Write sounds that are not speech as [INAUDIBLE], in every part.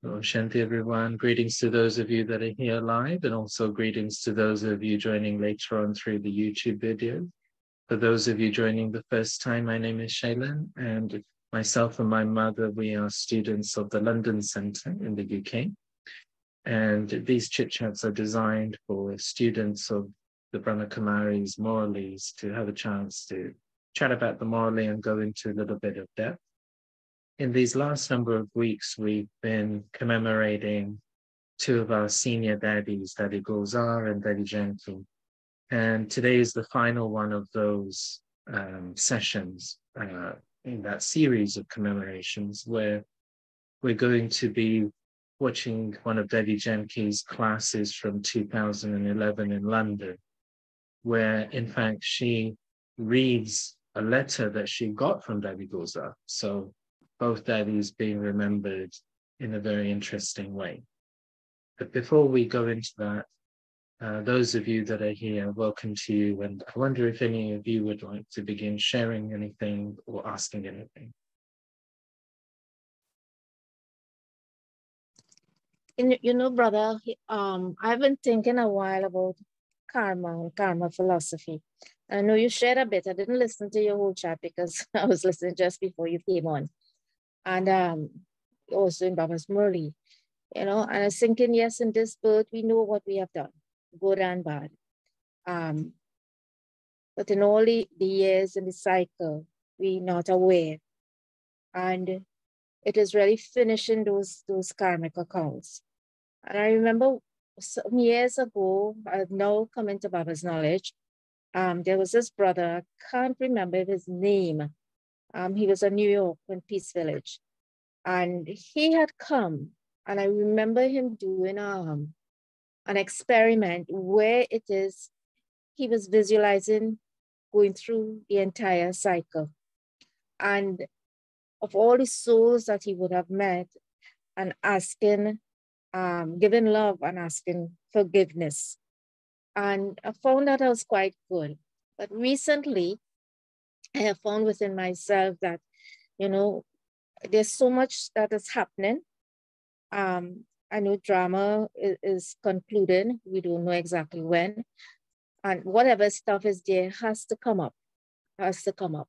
Well, Shanti, everyone. Greetings to those of you that are here live, and also greetings to those of you joining later on through the YouTube video. For those of you joining the first time, my name is Shailen, and myself and my mother, we are students of the London Centre in the UK. And these chit chats are designed for students of the Brahma Kumaris, Murlis, to have a chance to chat about the Murli and go into a little bit of depth in these last number of weeks, we've been commemorating two of our senior Dadis, Dadi Gulzar and Dadi Janki. And today is the final one of those um, sessions uh, in that series of commemorations where we're going to be watching one of Dadi Janki's classes from 2011 in London, where in fact she reads a letter that she got from Dadi Gulzar. So both Dadis being remembered in a very interesting way. But before we go into that, uh, those of you that are here, welcome to you. And I wonder if any of you would like to begin sharing anything or asking anything. You know, brother, um, I've been thinking a while about karma and karma philosophy. I know you shared a bit. I didn't listen to your whole chat because [LAUGHS] I was listening just before you came on and um, also in Baba's Murli, you know, and I was thinking, yes, in this birth, we know what we have done, good and bad. Um, but in all the, the years in the cycle, we're not aware. And it is really finishing those, those karmic accounts. And I remember some years ago, I've now come into Baba's knowledge, um, there was this brother, I can't remember his name, um, he was in New York in Peace Village. And he had come, and I remember him doing um, an experiment where it is he was visualizing going through the entire cycle. And of all the souls that he would have met, and asking, um, giving love and asking forgiveness. And I found that I was quite good. But recently, I have found within myself that, you know, there's so much that is happening. Um, I know drama is, is concluding. We don't know exactly when. And whatever stuff is there has to come up, has to come up.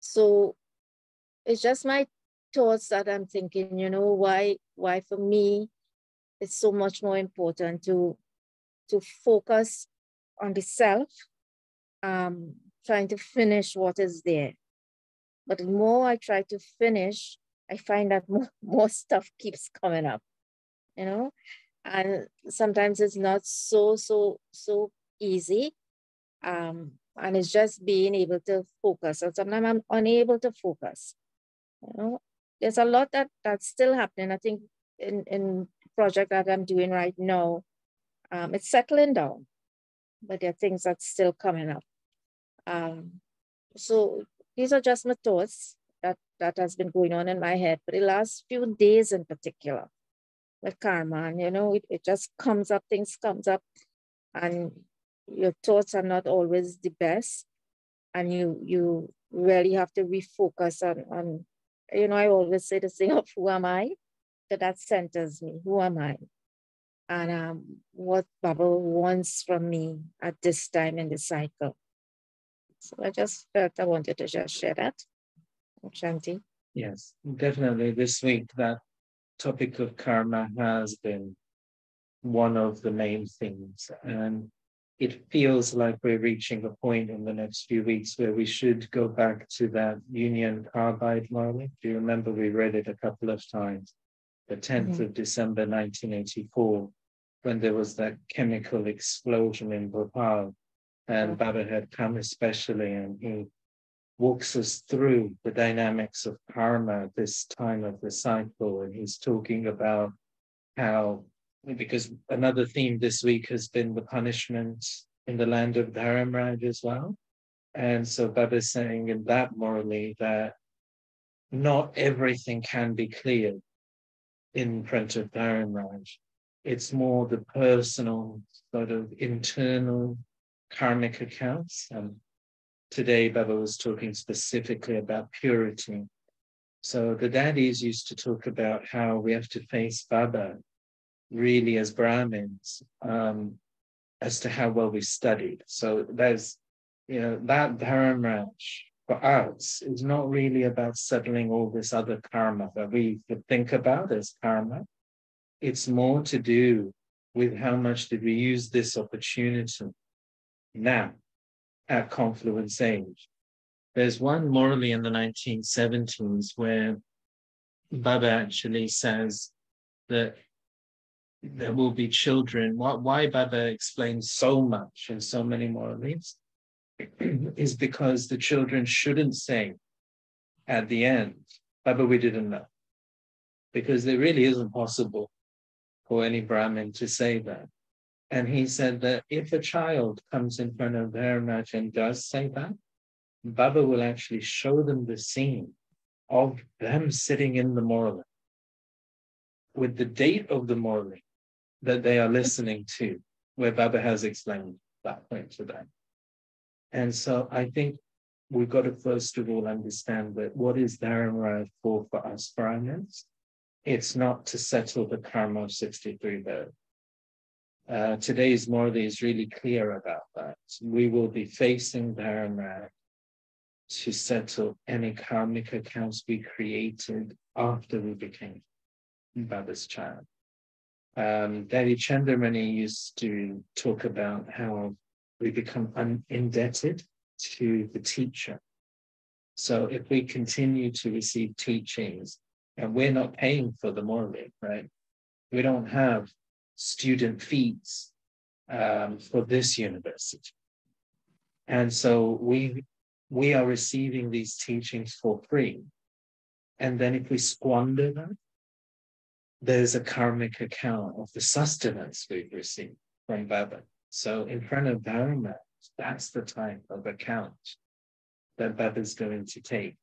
So it's just my thoughts that I'm thinking, you know, why, why for me, it's so much more important to, to focus on the self, um, trying to finish what is there. But the more I try to finish, I find that [LAUGHS] more, more stuff keeps coming up, you know? And sometimes it's not so, so, so easy. Um, and it's just being able to focus. And sometimes I'm unable to focus. You know, there's a lot that that's still happening. I think in in project that I'm doing right now, um, it's settling down, but there are things that's still coming up. Um, so these are just my thoughts that, that has been going on in my head for the last few days in particular with karma. And you know, it, it just comes up, things comes up, and your thoughts are not always the best. And you you really have to refocus on, on you know, I always say the thing of who am I? That that centers me. Who am I? And um, what Baba wants from me at this time in the cycle. So I just felt I wanted to just share that. Shanti. Yes, definitely. This week, that topic of karma has been one of the main things. And it feels like we're reaching a point in the next few weeks where we should go back to that Union Carbide Murli. Do you remember we read it a couple of times? The 10th mm-hmm. of December 1984, when there was that chemical explosion in Bhopal and mm-hmm. Baba had come especially, and he walks us through the dynamics of karma at this time of the cycle. And he's talking about how, because another theme this week has been the punishment in the land of Dharamraj as well. And so Baba's saying in that Murli that not everything can be cleared in front of Dharamraj. It's more the personal, sort of internal karmic accounts. And today, Baba was talking specifically about purity. So the Dadis used to talk about how we have to face Baba really as Brahmins um, as to how well we studied. So there's, you know, that Dharamraj for us is not really about settling all this other karma that we think about as karma. It's more to do with how much did we use this opportunity now at Confluence Age. There's one Murli in the 1970s where Baba actually says that there will be children. Why Baba explains so much in so many Murlis [CLEARS THROAT] is because the children shouldn't say at the end, Baba, we didn't know. Because it really isn't possible for any Brahmin to say that. And he said that if a child comes in front of Dharamraj and does say that, Baba will actually show them the scene of them sitting in the Murli with the date of the Murli that they are listening to, where Baba has explained that point to them. And so I think we've got to first of all understand that what is Dharamraj for for us Brahmins? It's not to settle the karma of 63 births. Uh, today's Murli is really clear about that. We will be facing Dharamraj to settle any karmic accounts we created after we became Baba's child. Um, Dadi Chandramani used to talk about how we become un- indebted to the teacher. So if we continue to receive teachings and we're not paying for the Murli, right? We don't have student fees um, for this university. And so we we are receiving these teachings for free. And then if we squander them, there's a karmic account of the sustenance we've received from Baba. So in front of Dharma, that's the type of account that Baba's going to take.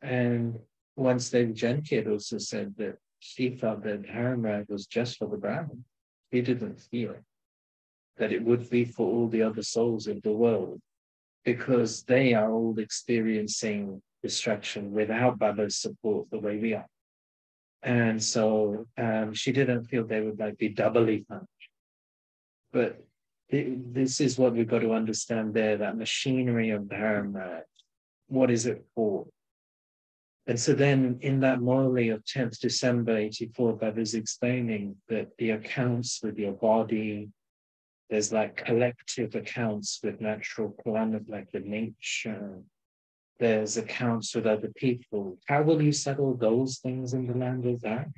And once Devi Jankid also said that she felt that Dharma was just for the Brahmin. He didn't feel that it would be for all the other souls in the world because they are all experiencing destruction without Baba's support the way we are. And so um, she didn't feel they would like be doubly punished. But this is what we've got to understand there that machinery of Dharma, what is it for? And so then in that Murli of 10th December 84, Baba's explaining that the accounts with your body, there's like collective accounts with natural planet, like the nature, there's accounts with other people. How will you settle those things in the land of that?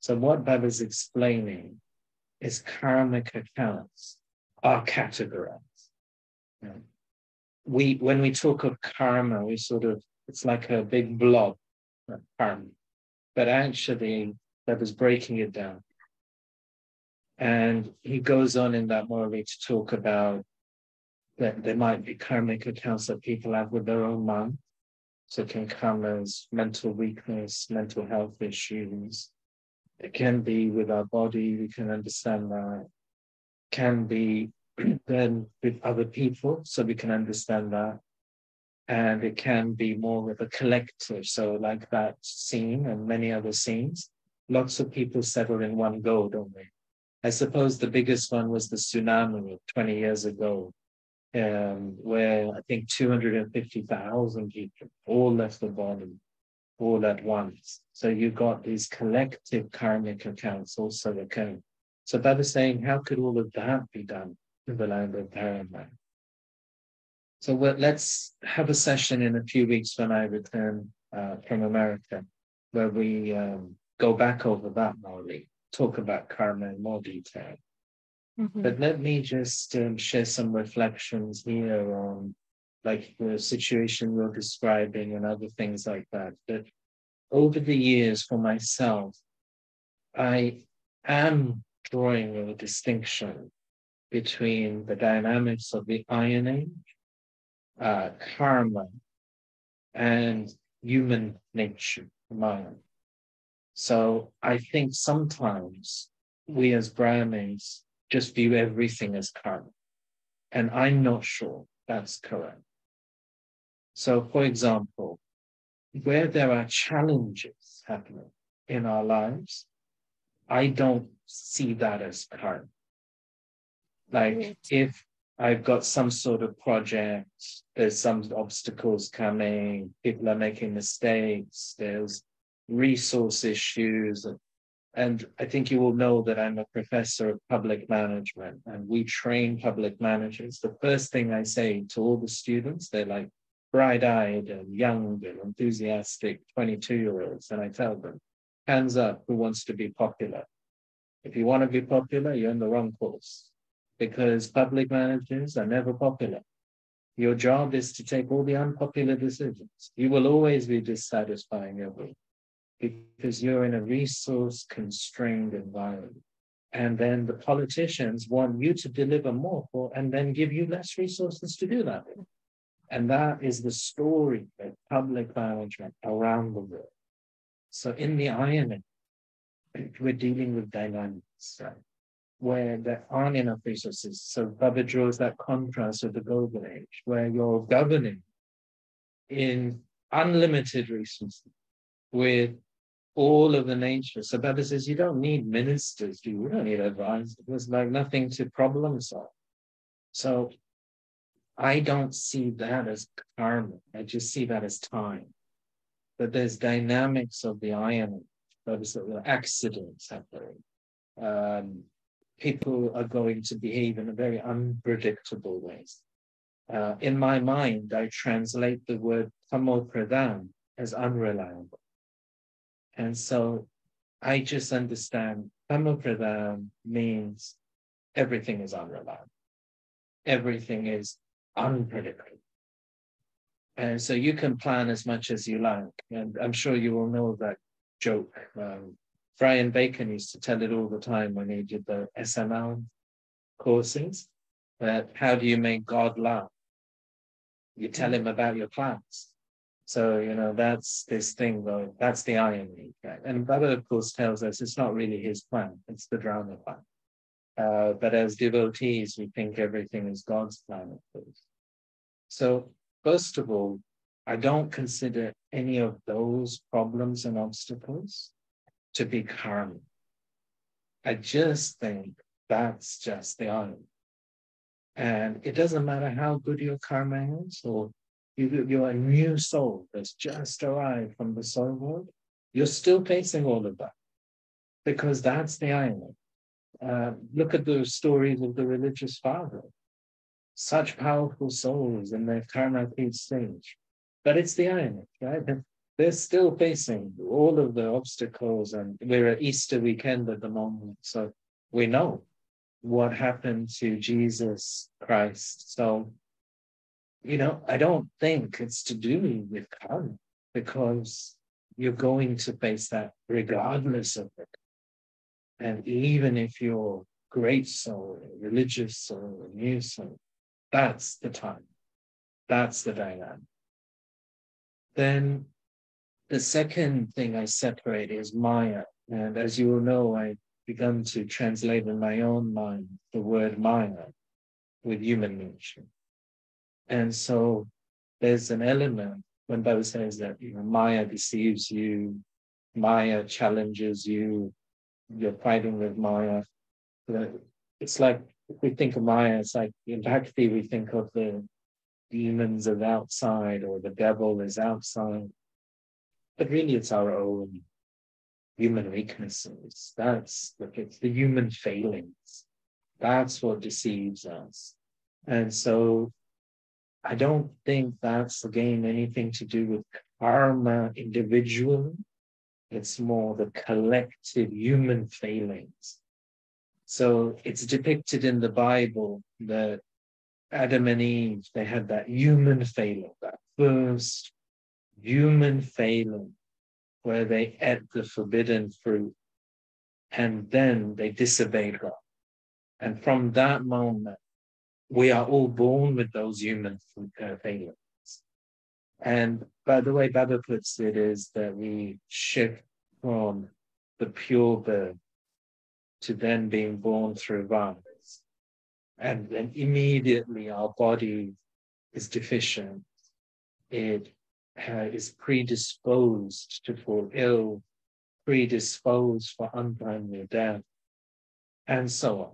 So what Baba's explaining is karmic accounts are categorized. We, when we talk of karma, we sort of, it's like a big blob, apparently. But actually, Baba's breaking it down. And he goes on in that movie to talk about that there might be karmic accounts that people have with their own mind. So it can come as mental weakness, mental health issues. It can be with our body, we can understand that. Can be [CLEARS THROAT] then with other people, so we can understand that. And it can be more with a collective, so like that scene and many other scenes. Lots of people settle in one go, don't they? I suppose the biggest one was the tsunami 20 years ago, um, where I think 250,000 people all left the body all at once. So you got these collective karmic accounts also occurring. So that is saying, how could all of that be done in the land of Dharma? So let's have a session in a few weeks when I return uh, from America, where we um, go back over that Murli, talk about karma in more detail. Mm-hmm. But let me just um, share some reflections here on like the situation you're describing and other things like that. But over the years for myself, I am drawing a distinction between the dynamics of the Iron Age, uh, karma, and human nature, mind. So I think sometimes we as Brahmins just view everything as karma. And I'm not sure that's correct. So, for example, where there are challenges happening in our lives, I don't see that as karma. Like if I've got some sort of project, there's some obstacles coming, people are making mistakes, there's resource issues. And I think you will know that I'm a professor of public management and we train public managers. The first thing I say to all the students, they're like bright eyed and young and enthusiastic 22 year olds. And I tell them, hands up, who wants to be popular? If you want to be popular, you're in the wrong course because public managers are never popular. Your job is to take all the unpopular decisions. You will always be dissatisfying everyone because you're in a resource constrained environment. And then the politicians want you to deliver more for, and then give you less resources to do that. And that is the story of public management around the world. So in the irony, we're dealing with dynamics, right? Where there aren't enough resources. So Baba draws that contrast of the golden age, where you're governing in unlimited resources with all of the nature. So Baba says, you don't need ministers, do you? You don't need advisors. There's like nothing to problem solve. So I don't see that as karma. I just see that as time. That there's dynamics of the iron, there's accidents happening. Um, people are going to behave in a very unpredictable ways. Uh, in my mind, I translate the word tamo pradhan as unreliable. And so I just understand Pradhan means everything is unreliable. Everything is unpredictable. And so you can plan as much as you like. And I'm sure you will know that joke. Um, Brian Bacon used to tell it all the time when he did the SML courses. That how do you make God laugh? You tell him about your plans. So, you know, that's this thing, though, that's the irony. Right? And Baba, of course, tells us it's not really his plan, it's the drama plan. Uh, but as devotees, we think everything is God's plan, of course. So, first of all, I don't consider any of those problems and obstacles to be karma. I just think that's just the irony. And it doesn't matter how good your karma is or you, you're a new soul that's just arrived from the soul world, you're still facing all of that because that's the irony. Uh, look at the stories of the religious father. Such powerful souls in their karma stage. But it's the irony, right? They're still facing all of the obstacles, and we're at Easter weekend at the moment. So we know what happened to Jesus Christ. So you know, I don't think it's to do with karma because you're going to face that regardless of it. And even if you're great soul, religious soul, new soul, that's the time. That's the dynamic. Then the second thing I separate is Maya. And as you will know, I've begun to translate in my own mind the word Maya with human nature. And so there's an element when Baba says that you know Maya deceives you, Maya challenges you, you're fighting with Maya. It's like if we think of Maya, it's like in Bhakti we think of the demons of outside or the devil is outside. But really it's our own human weaknesses. That's the it's the human failings. That's what deceives us. And so I don't think that's again anything to do with karma individually. It's more the collective human failings. So it's depicted in the Bible that Adam and Eve, they had that human failing, that first human failing where they ate the forbidden fruit and then they disobeyed God. And from that moment, we are all born with those human uh, failings. And by the way Baba puts it is that we shift from the pure birth to then being born through violence. And then immediately our body is deficient. It uh, is predisposed to fall ill, predisposed for untimely death, and so on.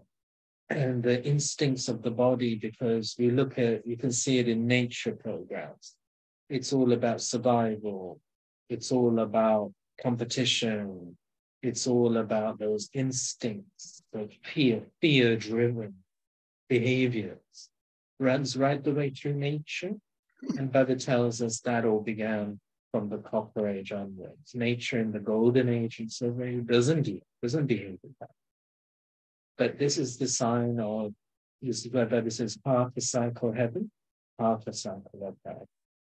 And the instincts of the body, because we look at, you can see it in nature programs. It's all about survival. It's all about competition. It's all about those instincts of fear, fear driven behaviors. Runs right the way through nature. And Baba tells us that all began from the Copper Age onwards. Nature in the Golden Age and Silver Age doesn't, deal, doesn't behave with that. But this is the sign of, this is where Baba says, half a cycle heaven, half a cycle of hell.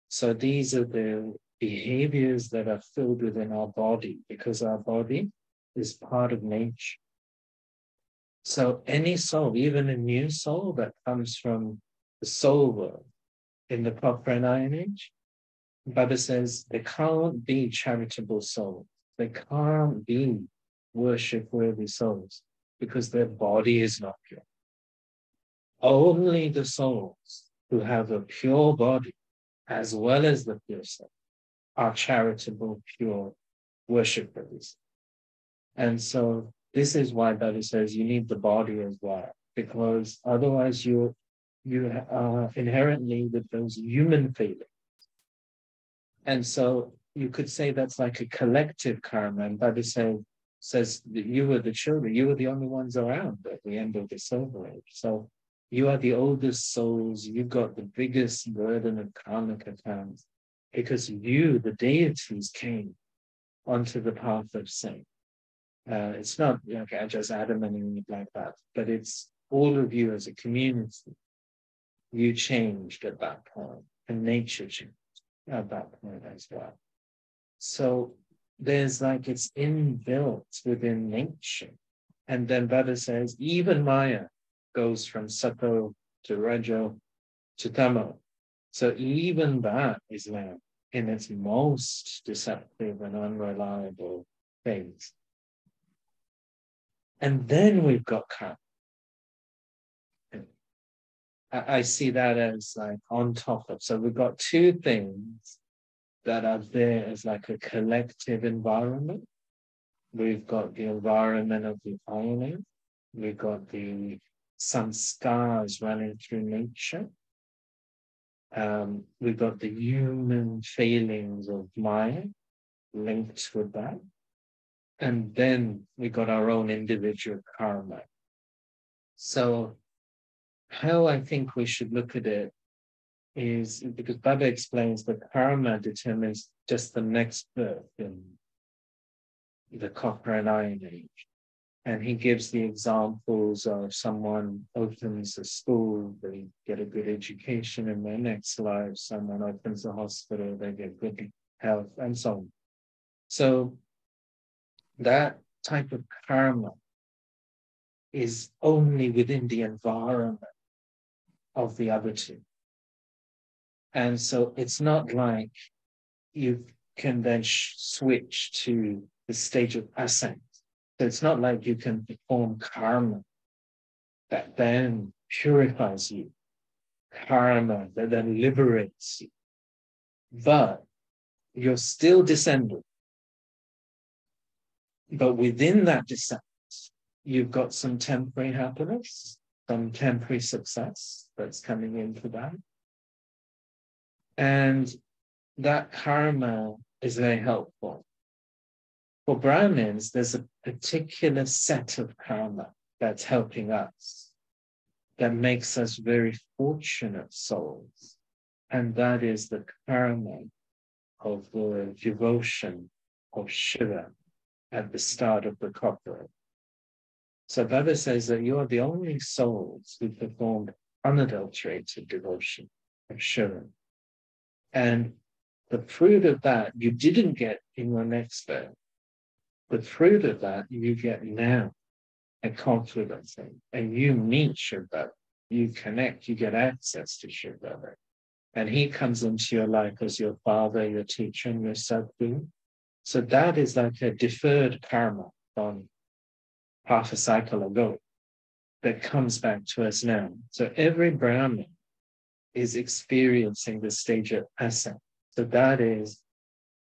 So these are the behaviors that are filled within our body because our body is part of nature. So any soul, even a new soul that comes from the soul world in the Copper and Iron Age, Baba says they can't be charitable souls. They can't be worship worthy souls because their body is not pure. Only the souls who have a pure body as well as the pure soul are charitable, pure worshippers. And so this is why Baba says you need the body as well, because otherwise you you are inherently with those human feelings. And so you could say that's like a collective karma. And Baba say, says that you were the children, you were the only ones around at the end of the silver age. So you are the oldest souls, you've got the biggest burden of karmic accounts because you, the deities, came onto the path of sin. Uh, it's not okay, just Adam and Eve like that, but it's all of you as a community. You changed at that point, and nature changed at that point as well. So there's like it's inbuilt within nature. And then Buddha says, even Maya goes from Sato to Rajo to Tamo. So even that is now in its most deceptive and unreliable phase. And then we've got karma. I see that as like on top of. So we've got two things that are there as like a collective environment. We've got the environment of the pioneer. We've got the sanskars running through nature. Um, we've got the human failings of Maya linked with that. And then we got our own individual karma. So, how I think we should look at it is because Baba explains that karma determines just the next birth in the copper and iron age. And he gives the examples of someone opens a school, they get a good education in their next life, someone opens a hospital, they get good health, and so on. So that type of karma is only within the environment of the other two. And so it's not like you can then switch to the stage of ascent. So it's not like you can perform karma that then purifies you, karma that then liberates you. But you're still descending. But within that descent, you've got some temporary happiness, some temporary success that's coming into that. And that karma is very helpful. For Brahmins, there's a particular set of karma that's helping us, that makes us very fortunate souls. And that is the karma of the devotion of Shiva at the start of the copper. So Baba says that you are the only souls who performed unadulterated devotion of Shiva. And the fruit of that you didn't get in your next birth. The fruit of that you get now and confidence in. And you meet Shiva. You connect, you get access to Shiva. And he comes into your life as your father, your teacher, and your satguru. So that is like a deferred karma from half a cycle ago that comes back to us now. So every Brahmin is experiencing the stage of ascent So that is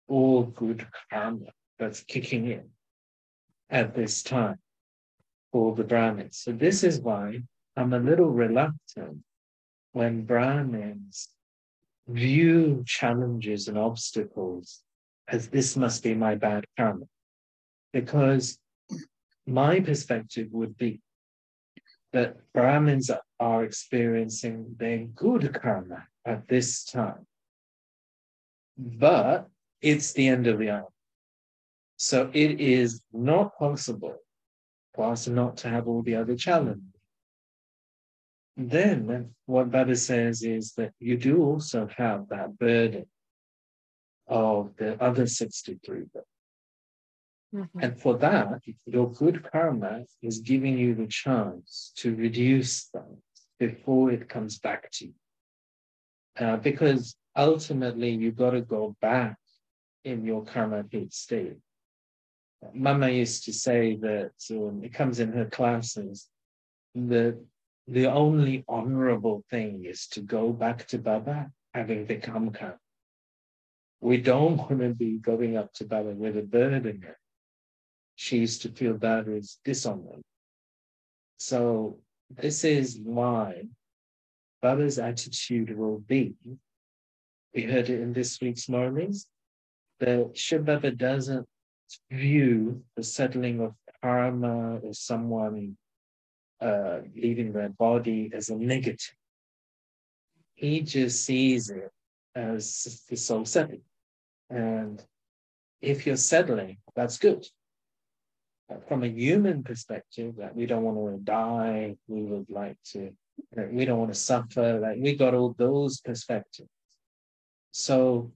all good karma that's kicking in at this time for the Brahmins. So this is why I'm a little reluctant when Brahmins view challenges and obstacles as this must be my bad karma. Because my perspective would be that Brahmins are experiencing their good karma at this time. But it's the end of the island. So it is not possible for us not to have all the other challenges. Then what Baba says is that you do also have that burden of the other 63 Mm-hmm. And for that, your good karma is giving you the chance to reduce things before it comes back to you. Uh, because ultimately, you've got to go back in your karmateet state. Mama used to say that um, it comes in her classes that the only honorable thing is to go back to Baba having become karma. We don't want to be going up to Baba with a burden. She used to feel that is dishonor. So this is why Baba's attitude will be, we heard it in this week's mornings, that Shiv doesn't view the settling of karma or someone uh, leaving their body as a negative. He just sees it as the soul settling. And if you're settling, that's good. From a human perspective, that we don't want to die, we would like to, we don't want to suffer, like we got all those perspectives. So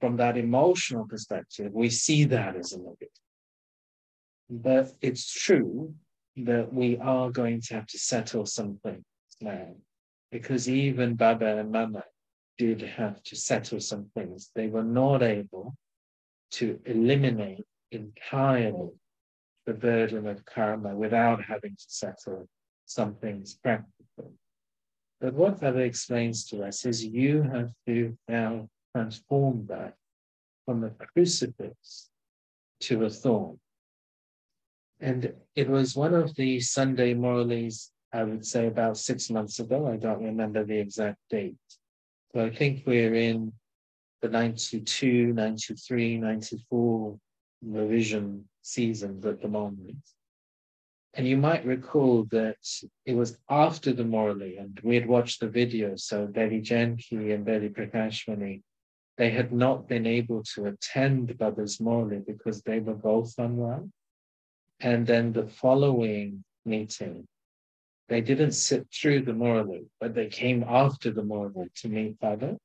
from that emotional perspective, we see that as a negative. But it's true that we are going to have to settle some things now, because even Baba and Mama did have to settle some things. They were not able to eliminate entirely the burden of karma without having to settle some things practically. But what Baba explains to us is you have to now transform that from a crucifix to a thorn. And it was one of the Sunday Murlis, I would say about six months ago. I don't remember the exact date. So I think we're in the 92, 93, 94 revision seasons at the moment. And you might recall that it was after the Murli, and we had watched the video. So Dadi Janki and Dadi Prakashmani they had not been able to attend Baba's Murli because they were both unwell. And then the following meeting, they didn't sit through the Murli, but they came after the Murli to meet Baba.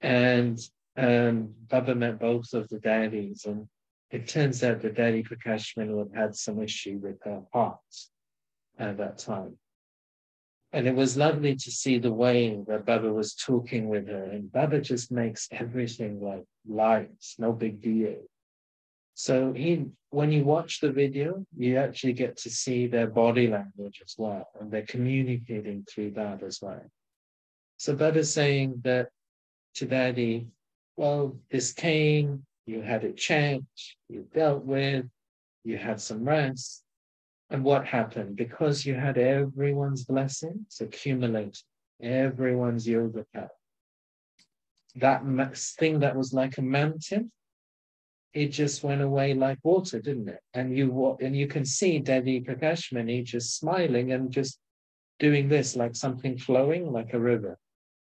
And um, Baba met both of the Dadis, and it turns out that Dadi Prakashmani had had some issue with her heart at that time. And it was lovely to see the way that Baba was talking with her. And Baba just makes everything like light, no big deal. So he, when you watch the video, you actually get to see their body language as well, and they're communicating through that as well. So Baba's saying that to Dadi, well, this came, you had it checked, you dealt with, you had some rest, and what happened? Because you had everyone's blessings accumulated, everyone's yoga power. That thing that was like a mountain, it just went away like water, didn't it? And you and you can see Dadi Prakashmani just smiling and just doing this like something flowing like a river.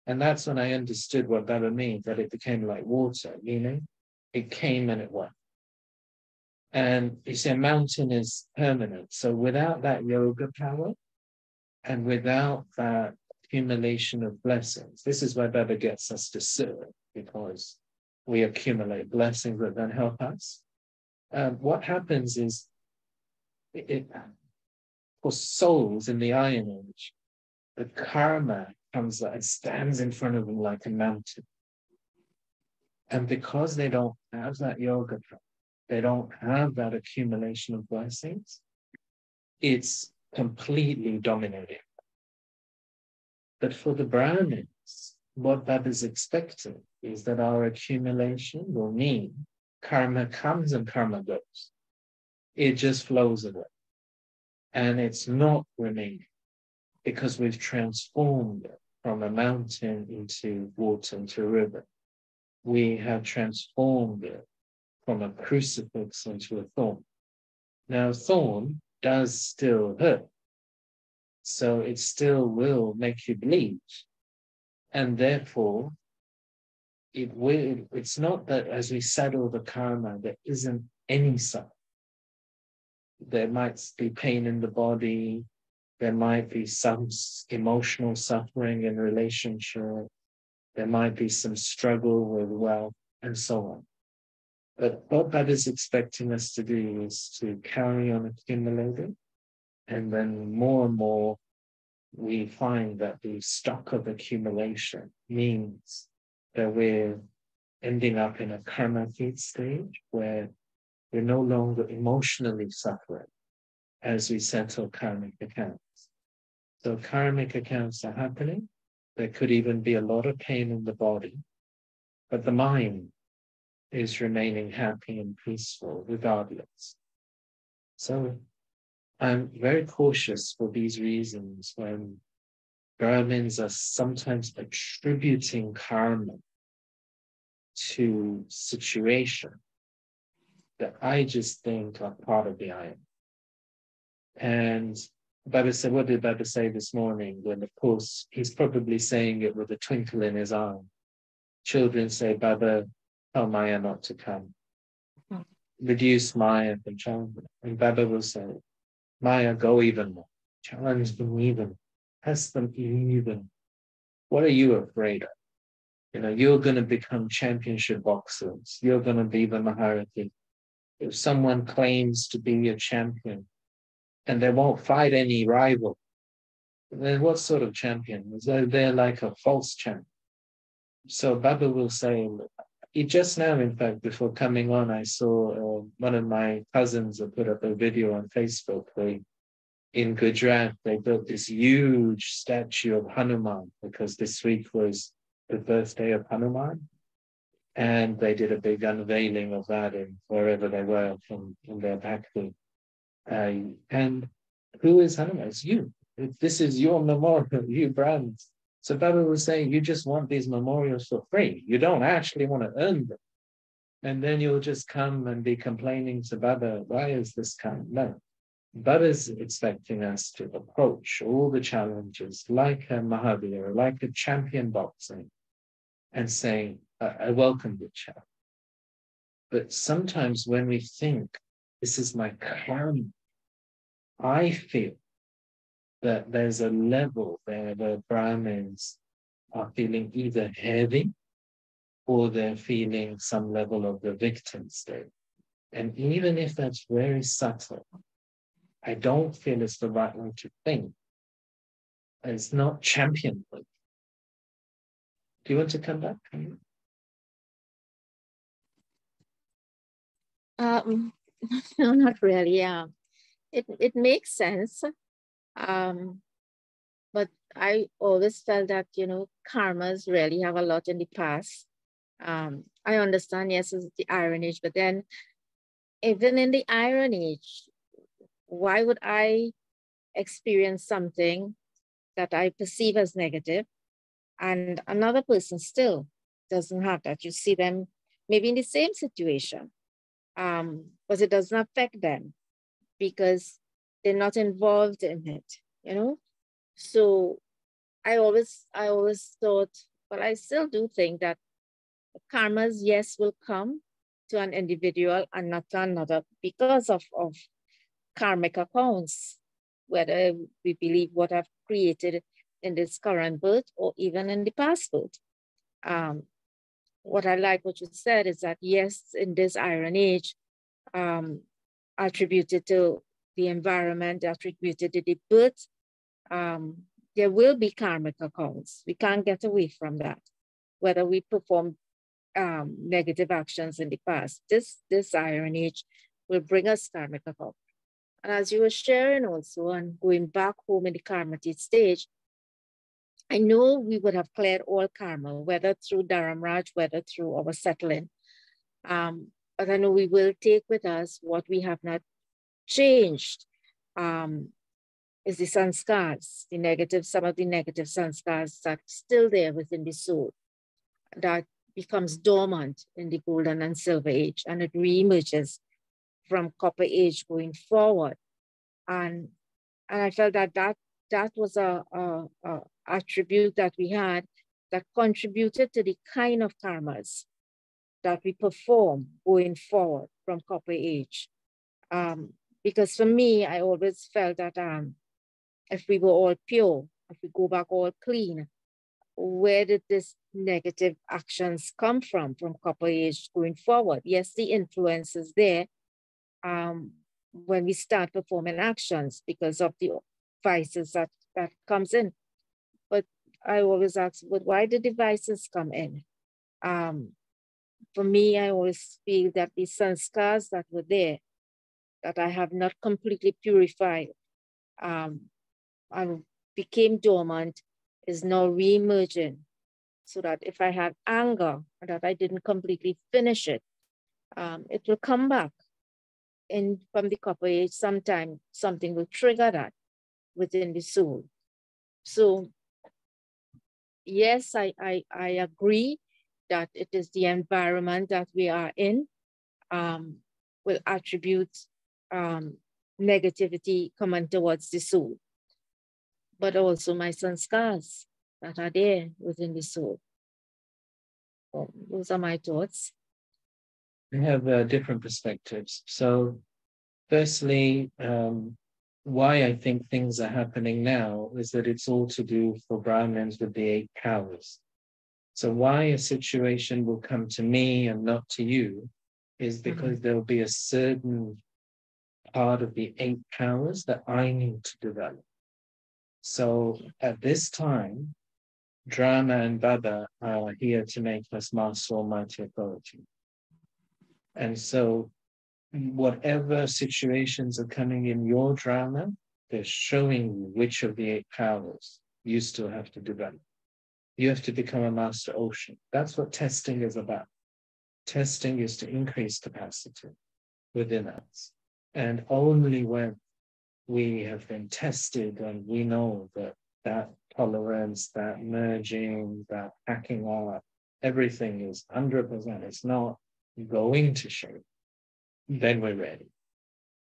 And that's when I understood what that means, that it became like water, meaning it came and it went. And you see, a mountain is permanent. So without that yoga power and without that accumulation of blessings, this is where Baba gets us to serve because we accumulate blessings that then help us. Um, what happens is, it, for souls in the Iron Age, the karma comes and stands in front of them like a mountain. And because they don't have that yoga they don't have that accumulation of blessings, it's completely dominating. But for the Brahmins, what Baba is expecting is that our accumulation will mean karma comes and karma goes. It just flows away. And it's not remaining because we've transformed it from a mountain into water, into a river. We have transformed it from a crucifix into a thorn. Now, thorn does still hurt. So it still will make you bleed. And therefore, it will, it's not that as we settle the karma, there isn't any suffering. There might be pain in the body, there might be some emotional suffering in relationship, there might be some struggle with wealth, and so on. But what that is expecting us to do is to carry on accumulating, and then more and more we find that the stock of accumulation means that we're ending up in a karmateet stage where we're no longer emotionally suffering as we settle karmic accounts. So karmic accounts are happening. There could even be a lot of pain in the body, but the mind is remaining happy and peaceful regardless. So I'm very cautious for these reasons when Brahmins are sometimes attributing karma to situation that I just think are part of the ayana. And Baba said, what did Baba say this morning? When of course he's probably saying it with a twinkle in his eye. Children say, Baba, tell Maya not to come. Hmm. Reduce Maya from childhood. And Baba will say, Maya, go even more. Challenge them even. Test them even. What are you afraid of? You know, you're going to become championship boxers. You're going to be the Maharathi. If someone claims to be a champion and they won't fight any rival, then what sort of champion? They're, they're like a false champion. So Baba will say, just now, in fact, before coming on, I saw uh, one of my cousins put up a video on Facebook. They, in Gujarat, they built this huge statue of Hanuman because this week was the birthday of Hanuman. And they did a big unveiling of that in wherever they were from in their bhakti. Uh, and who is Hanuman? You. This is your memorial, you brands. So Baba was saying, you just want these memorials for free. You don't actually want to earn them. And then you'll just come and be complaining to Baba, why is this coming? No. Baba's expecting us to approach all the challenges like a Mahavir, like a champion boxing, and saying, I welcome the challenge. But sometimes when we think, this is my karma, I feel that there's a level where the Brahmins are feeling either heavy or they're feeling some level of the victim state. And even if that's very subtle, I don't feel it's the right way to think. It's not championed. Do you want to come back? Um, [LAUGHS] no, not really. Yeah, it it makes sense. Um, but I always felt that, you know, karmas really have a lot in the past. Um, I understand, yes, it's the Iron Age, but then even in the Iron Age, why would I experience something that I perceive as negative and another person still doesn't have that? You see them maybe in the same situation, um, but it doesn't affect them because they're not involved in it, you know? So I always, I always thought, but I still do think that karmas, yes, will come to an individual and not to another because of, of karmic accounts, whether we believe what I've created in this current birth or even in the past birth. Um, what I like what you said is that yes, in this Iron Age, um, attributed to the environment attributed to the birth, um, there will be karmic accounts. We can't get away from that, whether we perform um, negative actions in the past. This, this Iron Age will bring us karmic accounts. And as you were sharing also and going back home in the karmateet stage, I know we would have cleared all karma, whether through Dharamraj, whether through our settling. Um, but I know we will take with us what we have not changed um, is the sanskars, the negative, some of the negative sanskars that still there within the soul that becomes dormant in the golden and silver age and it reemerges from copper age going forward. And, and I felt that that, that was a, a, a attribute that we had that contributed to the kind of karmas that we perform going forward from copper age. Um, because for me, I always felt that um, if we were all pure, if we go back all clean, where did this negative actions come from from copper age going forward? Yes, the influence is there um, when we start performing actions because of the vices that, that comes in. But I always ask, but why the devices come in? Um, for me, I always feel that the sanskars that were there, that I have not completely purified um, and became dormant, is now re-emerging. So that if I have anger, that I didn't completely finish it, um, it will come back. And from the copper age, sometime something will trigger that within the soul. So yes, I, I, I agree that it is the environment that we are in um, will attribute um, negativity coming towards the soul, but also my sanskars that are there within the soul. So those are my thoughts. We have uh, different perspectives. So, firstly, um, why I think things are happening now is that it's all to do for Brahmins with the eight powers. So why a situation will come to me and not to you is mm-hmm. because mm-hmm. there'll be a certain part of the eight powers that I need to develop. So at this time, Drama and Baba are here to make us Master Almighty Authority. And so whatever situations are coming in your drama, they're showing you which of the eight powers you still have to develop you have to become a master ocean. That's what testing is about. Testing is to increase capacity within us. And only when we have been tested and we know that that tolerance, that merging, that packing up, everything is 100%, it's not going to show, then we're ready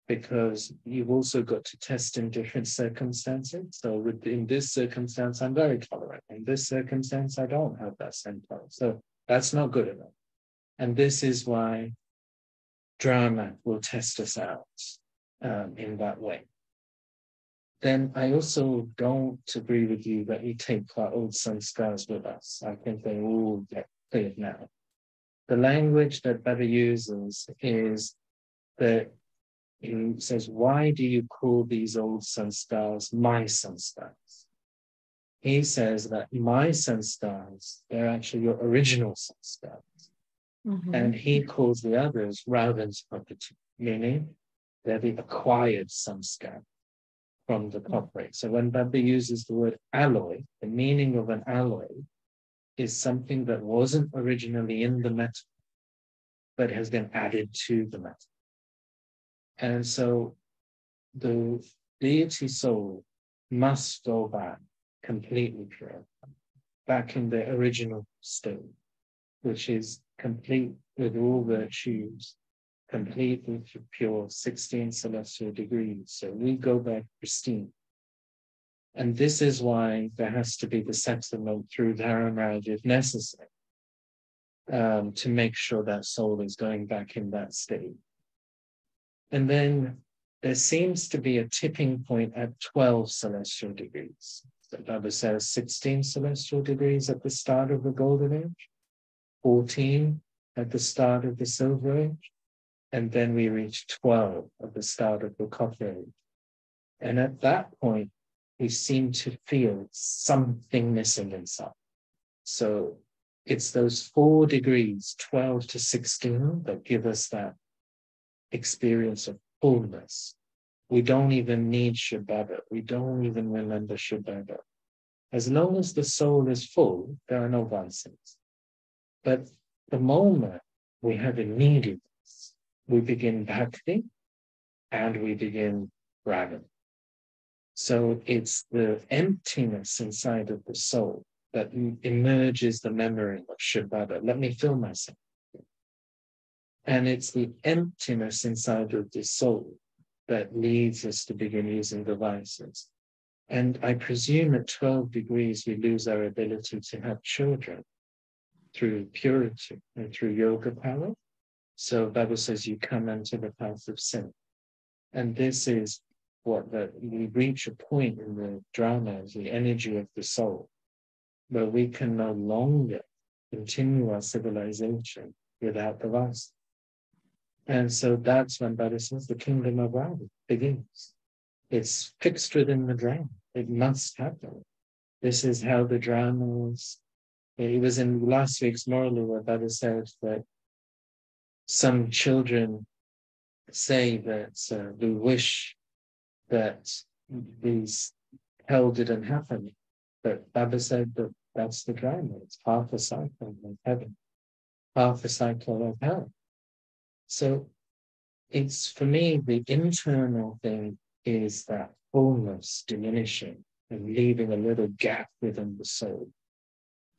because you've also got to test in different circumstances. So with, in this circumstance, I'm very tolerant. In this circumstance, I don't have that same tolerance. So that's not good enough. And this is why drama will test us out um, in that way. Then I also don't agree with you that we take our old sanskars with us. I think they all get cleared now. The language that Baba uses is that he says, Why do you call these old sanskars my sanskars? He says that my sanskars, they're actually your original sanskars. Mm-hmm. And he calls the others Ravan's property, meaning they're the acquired sanskar from the copper. Mm-hmm. So when Baba uses the word alloy, the meaning of an alloy is something that wasn't originally in the metal, but has been added to the metal. And so the deity soul must go back completely pure, back in the original state, which is complete with all virtues, completely pure, 16 celestial degrees. So we go back pristine. And this is why there has to be the settlement through Dharamraj if necessary, um, to make sure that soul is going back in that state. And then there seems to be a tipping point at 12 celestial degrees. So Baba says 16 celestial degrees at the start of the golden age, 14 at the start of the silver age, and then we reach 12 at the start of the copper age. And at that point, we seem to feel something missing inside. So it's those four degrees, 12 to 16, that give us that experience of fullness. We don't even need Shiv We don't even remember Shiv Baba. As long as the soul is full, there are no vices. But the moment we have a immediateness, we begin bhakti and we begin Ravan. So it's the emptiness inside of the soul that emerges the memory of Shiv Baba. Let me fill myself. And it's the emptiness inside of the soul that leads us to begin using devices. And I presume at 12 degrees, we lose our ability to have children through purity and through yoga power. So Baba says you come into the path of sin. And this is what that we reach a point in the drama, the energy of the soul, where we can no longer continue our civilization without the vice. And so that's when Baba says the kingdom of God begins. It's fixed within the drama. It must happen. This is how the drama is. It was in last week's Murli where Baba said that some children say that uh, we wish that these hell didn't happen. But Baba said that that's the drama. It's half a cycle of heaven, half a cycle of hell. So it's for me, the internal thing is that fullness diminishing and leaving a little gap within the soul.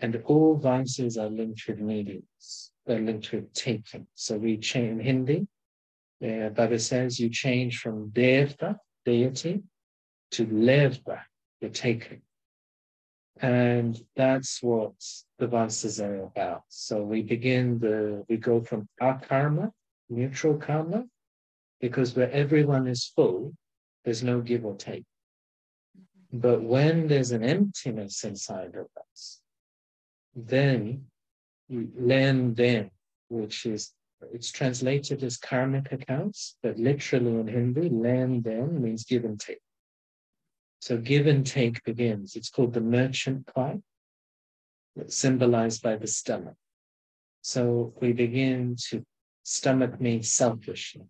And all vices are linked with mediums. They're linked with taking. So we change in Hindi, uh, Baba says you change from devta, deity, to levta, the taking. And that's what the vices are about. So we begin the, we go from akarma, neutral karma, because where everyone is full, there's no give or take. But when there's an emptiness inside of us, then len den, which is it's translated as karmic accounts, but literally in Hindi, len den means give and take. So give and take begins. It's called the merchant cry, symbolized by the stomach. So we begin to stomach means selfishly.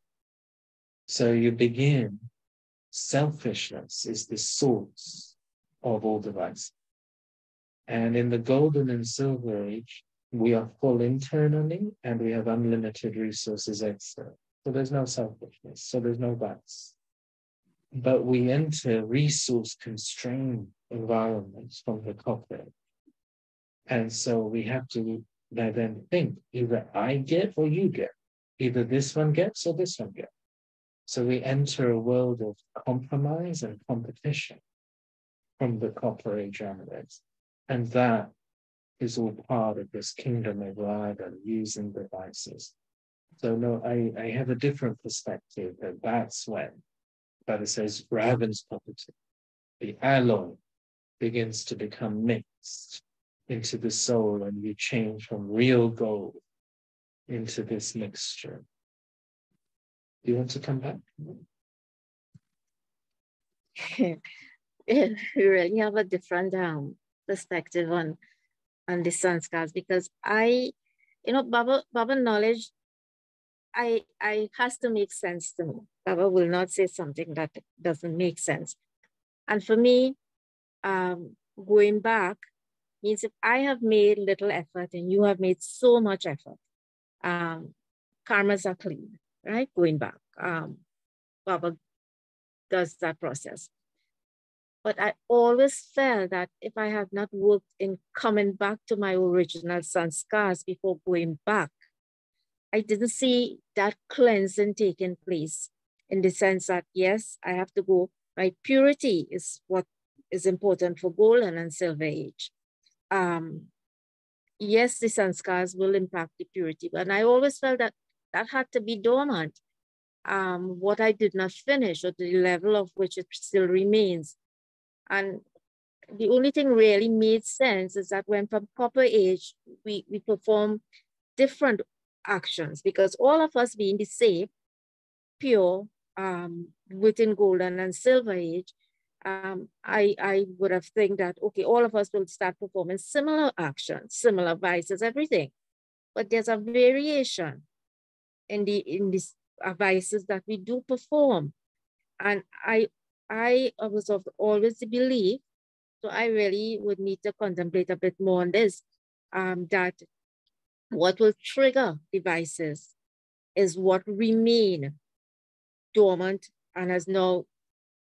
So you begin, selfishness is the source of all devices. And in the golden and silver age, we are full internally and we have unlimited resources external. So there's no selfishness, so there's no vice. But we enter resource constrained environments from the copper. And so we have to then think either I get or you get. Either this one gets or this one gets. So we enter a world of compromise and competition from the copper age onwards. And that is all part of this kingdom of Ravan using devices. So no, I, I have a different perspective that that's when, but it says Ravan's property, the alloy begins to become mixed into the soul and you change from real gold into this mixture. Do you want to come back? [LAUGHS] we really have a different um, perspective on on the sanskars because I, you know, Baba Baba knowledge, I I has to make sense to me. Baba will not say something that doesn't make sense. And for me, um, going back means if I have made little effort and you have made so much effort, um, karmas are clean, right? Going back. Um, Baba does that process. But I always felt that if I have not worked in coming back to my original sanskars before going back, I didn't see that cleansing taking place in the sense that, yes, I have to go, right? Purity is what is important for golden and silver age. Um, yes, the sanskars will impact the purity, but I always felt that that had to be dormant. Um, what I did not finish or the level of which it still remains. And the only thing really made sense is that when from copper age, we, we perform different actions because all of us being the same, pure, um, within golden and silver age, um, I, I would have think that, okay, all of us will start performing similar actions, similar vices, everything. But there's a variation in the in these vices that we do perform. And I I was of always the belief So I really would need to contemplate a bit more on this, um, that what will trigger devices is what remain dormant and has now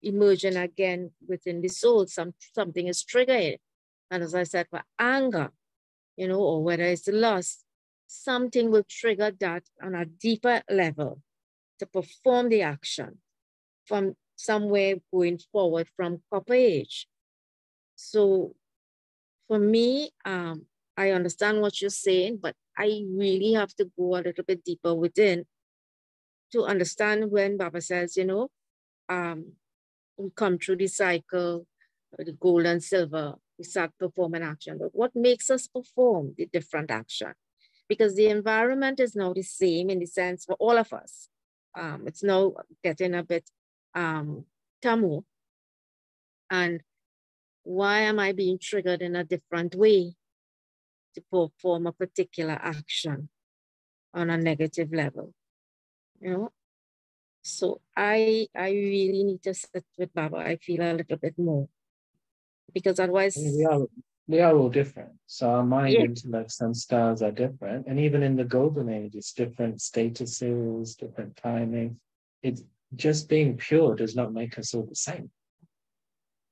emerging again within the soul. Some, something is triggering. And as I said, for anger, you know, or whether it's the loss, something will trigger that on a deeper level to perform the action from somewhere going forward from copper age. So for me, um, I understand what you're saying, but I really have to go a little bit deeper within to understand when Baba says, you know, um, we come through the cycle, the gold and silver, we start performing action. But what makes us perform the different action? Because the environment is now the same in the sense for all of us. Um, it's now getting a bit um, tamo. And why am I being triggered in a different way to perform a particular action on a negative level? You know, so I I really need to sit with Baba. I feel a little bit more because otherwise we are we are all different. So our mind, yeah. intellects, and styles are different. And even in the golden age, it's different statuses, different timing. It's just being pure does not make us all the same.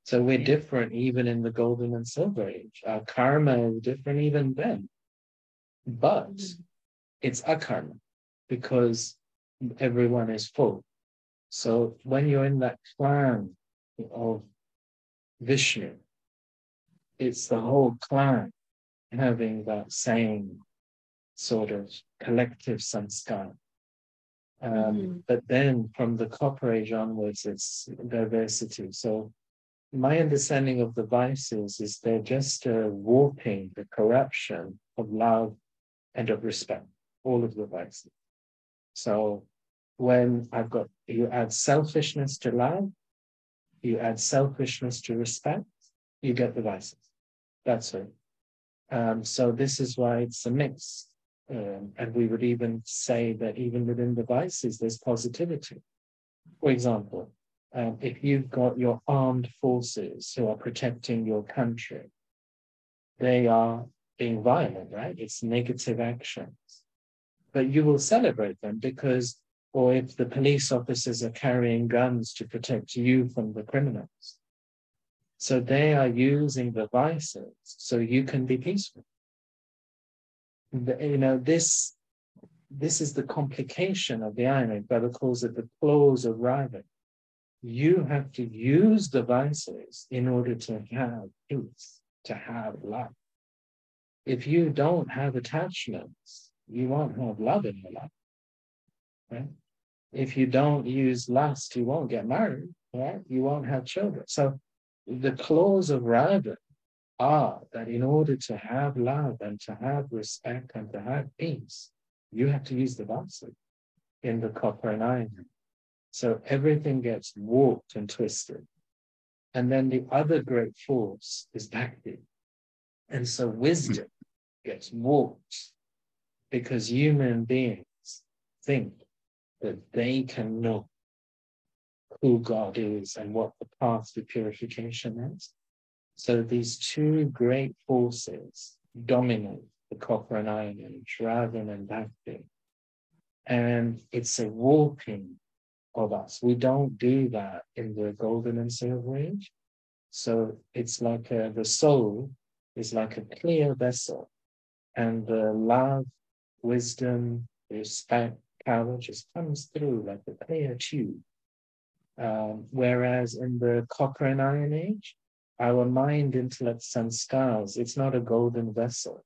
So we're different even in the golden and silver age. Our karma is different even then. But mm-hmm. it's a karma because everyone is full. So when you're in that clan of Vishnu, it's the whole clan having that same sort of collective sanskar. Um, mm-hmm. But then from the Copper Age onwards, it's diversity. So my understanding of the vices is they're just uh, warping the corruption of love and of respect, all of the vices. So when I've got, you add selfishness to love, you add selfishness to respect, you get the vices. That's it. Um, so this is why it's a mix. Um, and we would even say that even within the vices, there's positivity. For example, um, if you've got your armed forces who are protecting your country, they are being violent, right? It's negative actions but you will celebrate them because, or if the police officers are carrying guns to protect you from the criminals. So they are using the vices so you can be peaceful. You know, this this is the complication of the irony. Baba calls it the clause of Ravan. You have to use the vices in order to have peace, to have love. If you don't have attachments, you won't have love in your life. Right? If you don't use lust, you won't get married, right? You won't have children. So the clause of Ravan are that in order to have love and to have respect and to have peace, you have to use the vasa in the copper and iron. So everything gets warped and twisted. And then the other great force is bhakti. And so wisdom gets warped because human beings think that they can know who God is and what the path to purification is. So these two great forces dominate the copper and iron age, Ravan and Bhakti. And it's a warping of us. We don't do that in the golden and silver age. So it's like a, the soul is like a clear vessel, and the love wisdom, respect, power just comes through like a clear tube. Um, whereas in the copper and iron age, our mind, intellect, and scars, it's not a golden vessel.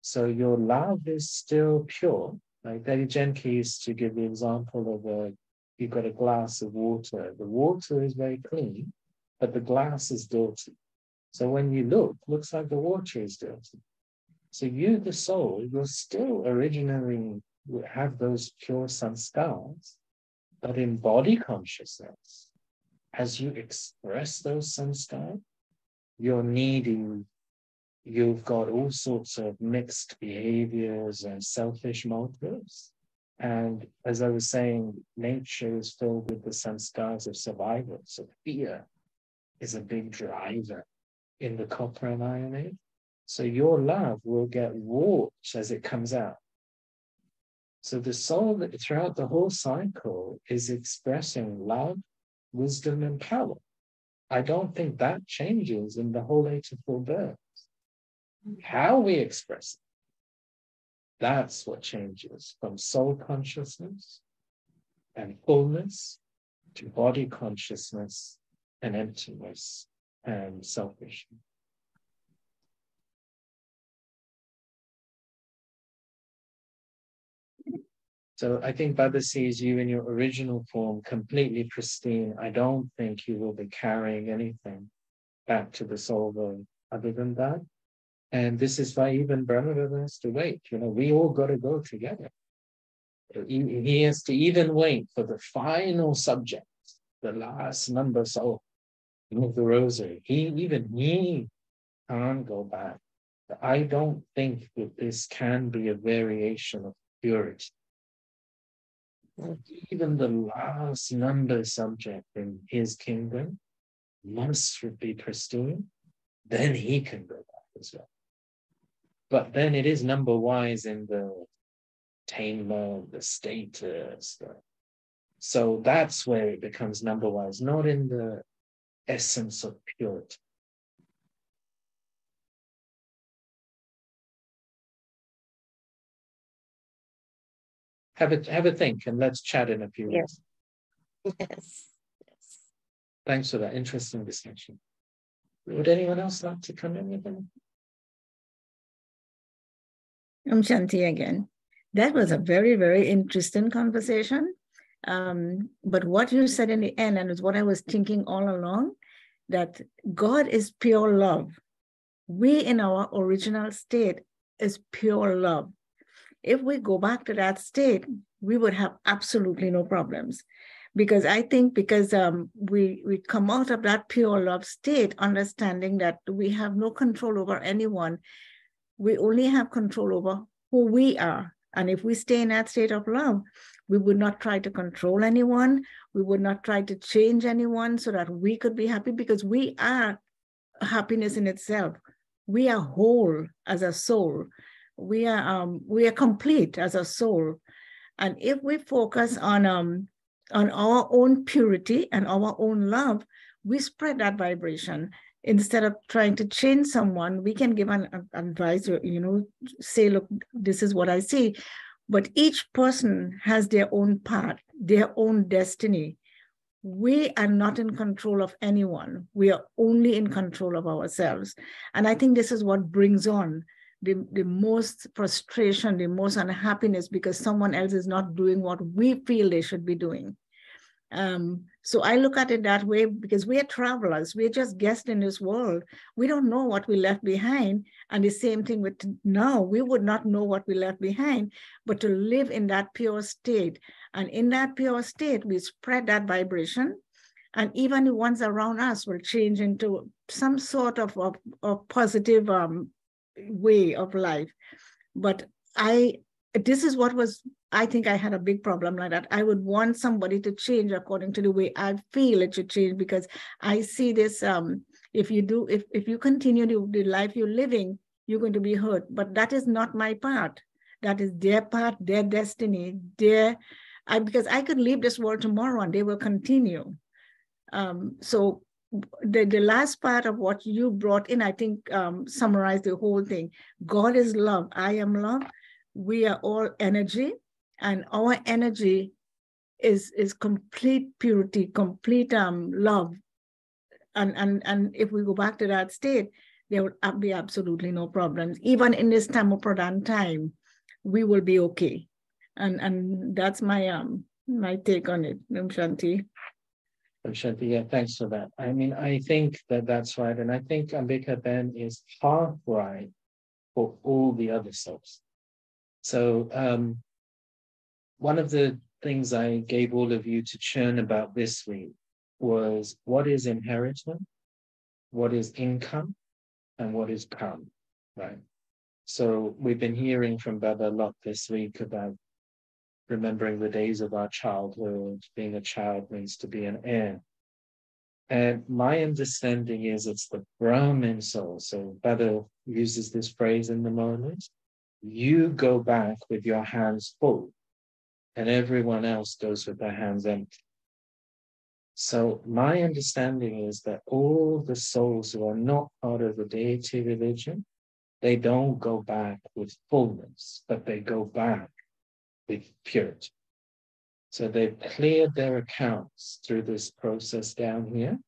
So your love is still pure. Like Dadi Janki used to give the example of a, you've got a glass of water. The water is very clean, but the glass is dirty. So when you look, looks like the water is dirty. So you, the soul, will still originally have those pure sanskars, but in body consciousness, as you express those sanskars, you're needy, you've got all sorts of mixed behaviors and selfish motives. And as I was saying, nature is filled with the sanskars of survival. So fear is a big driver in the copper and iron age. So your love will get warped as it comes out. So the soul throughout the whole cycle is expressing love, wisdom, and power. I don't think that changes in the whole 84 births. How we express it, that's what changes from soul consciousness and fullness to body consciousness and emptiness and selfishness. So I think Baba sees you in your original form, completely pristine. I don't think you will be carrying anything back to the soul world other than that. And this is why even Brahma has to wait. You know, we all got to go together. He, he has to even wait for the final subject, the last number soul of the rosary. He even he can't go back. I don't think that this can be a variation of purity even the last number subject in his kingdom must be pristine, then he can go back as well. But then it is number wise in the attainment, the status. The, so that's where it becomes number wise, not in the essence of purity. Have a have a think and let's chat in a few yes. Yes. Yes. Thanks for that interesting discussion. Would anyone else like to come in with them? I'm Shanti again. That was a very, very interesting conversation. Um, but what you said in the end, and it's what I was thinking all along, that God is pure love. We in our original state is pure love if we go back to that state, we would have absolutely no problems. Because I think because um, we we come out of that pure love state, understanding that we have no control over anyone, we only have control over who we are. And if we stay in that state of love, we would not try to control anyone. We would not try to change anyone so that we could be happy because we are happiness in itself. We are whole as a soul we are um, we are complete as a soul. And if we focus on um on our own purity and our own love we spread that vibration. Instead of trying to change someone we can give an, an advice you know say look this is what i see. But each person has their own path their own destiny. We are not in control of anyone. We are only in control of ourselves. And i think this is what brings on the, the most frustration, the most unhappiness because someone else is not doing what we feel they should be doing. Um, so I look at it that way because we are travelers. We're just guests in this world. We don't know what we left behind. And the same thing with now, we would not know what we left behind, but to live in that pure state. And in that pure state, we spread that vibration. And even the ones around us will change into some sort of, of, positive um, way of life. But I, this is what was, I think I had a big problem like that. I would want somebody to change according to the way I feel it should change because I see this, um, if you do, if, if you continue the, the life you're living, you're going to be hurt. But that is not my part. That is their part, their destiny, their, I, because I could leave this world tomorrow and they will continue. Um, so the, the last part of what you brought in, I think, um, summarized the whole thing. God is love. I am love. We are all energy, and our energy is is complete purity, complete um, love. And and and if we go back to that state, there will be absolutely no problems. Even in this time of Pradhan time, we will be okay. And and that's my um my take on it, Shanti. Shanti, yeah, thanks for that. I mean, I think that that's right. And I think Ambika Ben is half right for all the other souls. So um, one of the things I gave all of you to churn about this week was what is inheritance, what is income, and what is karma, right? So we've been hearing from Baba a lot this week about remembering the days of our childhood. Being a child means to be an heir. And my understanding is it's the Brahmin soul. So Baba uses this phrase in the moment. You go back with your hands full, and everyone else goes with their hands empty. So my understanding is that all the souls who are not part of the deity religion, they don't go back with fullness, but they go back with purity. So they've cleared their accounts through this process down here.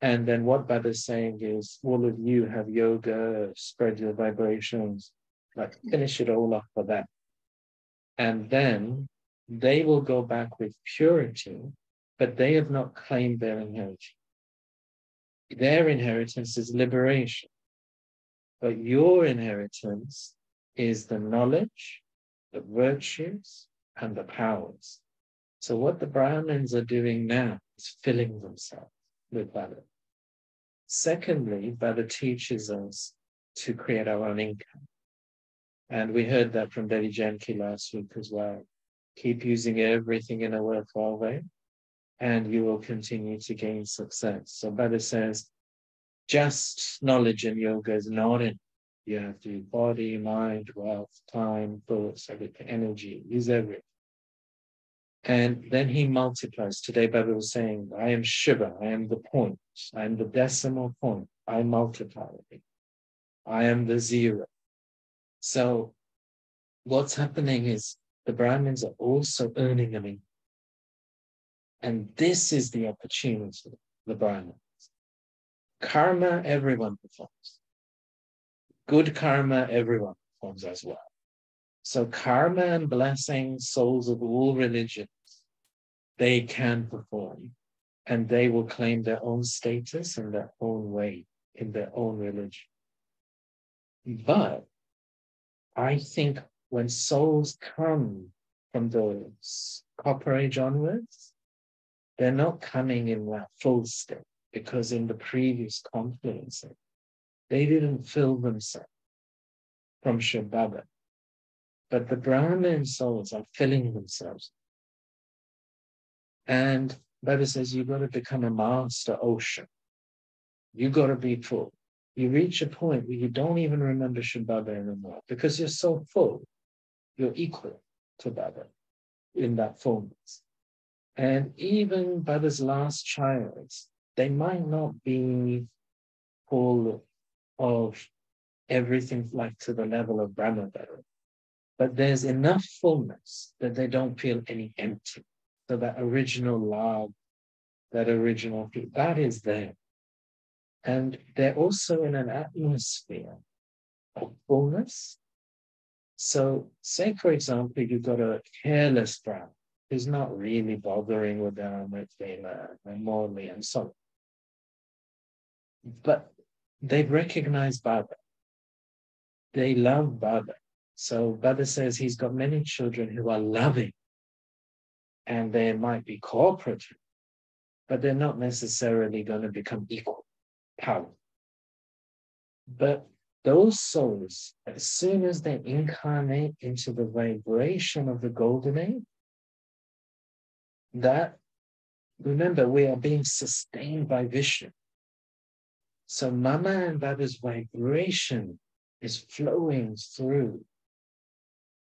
And then what Baba is saying is, all of you have yoga, spread your vibrations, like finish it all up for that. And then they will go back with purity but they have not claimed their inheritance. Their inheritance is liberation, but your inheritance is the knowledge, the virtues, and the powers. So, what the Brahmins are doing now is filling themselves with Baba. Secondly, Baba teaches us to create our own income. And we heard that from Dadi Janki last week as well. Keep using everything in a worthwhile way and you will continue to gain success. So Baba says, just knowledge in yoga is not enough. You have to body, mind, wealth, time, thoughts, everything, energy, use everything. And then he multiplies. Today, Baba was saying, I am Shiva, I am the point, I am the decimal point, I multiply. I am the zero. So, what's happening is the Brahmins are also earning an income. And this is the opportunity, the Brahmins. Karma, everyone performs. Good karma, everyone performs as well. So karma and blessing, souls of all religions, they can perform and they will claim their own status in their own way, in their own religion. But I think when souls come from the copper age onwards, they're not coming in that full state because in the previous confluence, they didn't fill themselves from Shiv Baba. But the Brahmin souls are filling themselves. And Baba says, you've got to become a master ocean. You've got to be full. You reach a point where you don't even remember Shiv Baba anymore because you're so full. You're equal to Baba in that fullness. And even Baba's last child, they might not be full of everything like to the level of Brahma but there's enough fullness that they don't feel any empty. So that original love, that original that is there. And they're also in an atmosphere of fullness. So, say for example, you've got a careless Brahma who's not really bothering with them if they are morally and so on. But they recognize Baba. They love Baba. So Baba says he's got many children who are loving and they might be cooperative, but they're not necessarily going to become equal power. But those souls, as soon as they incarnate into the vibration of the golden age, that remember we are being sustained by Vishnu. So Mama and Baba's vibration is flowing through.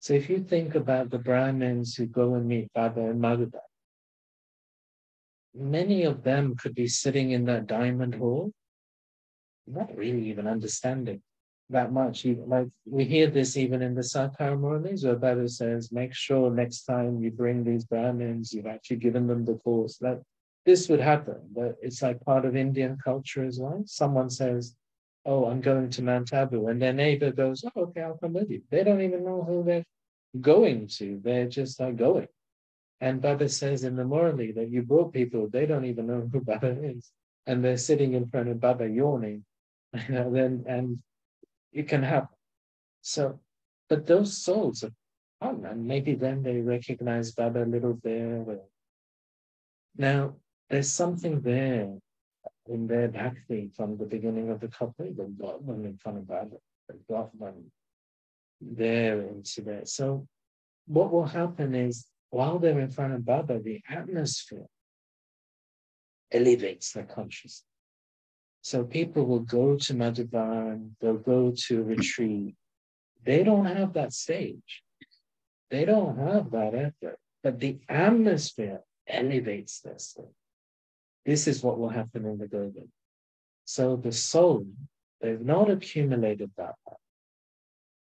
So if you think about the Brahmins who go and meet Baba and Madhuban, many of them could be sitting in that diamond hall, not really even understanding that much. Like we hear this even in the Sakar Murlis, where Baba says, make sure next time you bring these Brahmins, you've actually given them the course. That this would happen, but it's like part of Indian culture as well. Someone says, Oh, I'm going to Mount Abu, and their neighbor goes, Oh, okay, I'll come with you. They don't even know who they're going to, they're just like going. And Baba says in the Murli that you brought people, they don't even know who Baba is. And they're sitting in front of Baba yawning. [LAUGHS] You know, then and it can happen. So, but those souls are fun, and maybe then they recognize Baba a little bit. Now, there's something there in their bhakti from the beginning of the copper, the Brahman in front of Baba, the Brahman there into there. So, what will happen is while they're in front of Baba, the atmosphere elevates their consciousness. So people will go to Madhuban, they'll go to retreat. They don't have that stage. They don't have that effort, but the atmosphere elevates their this. This is what will happen in the Golden. So the soul, they've not accumulated that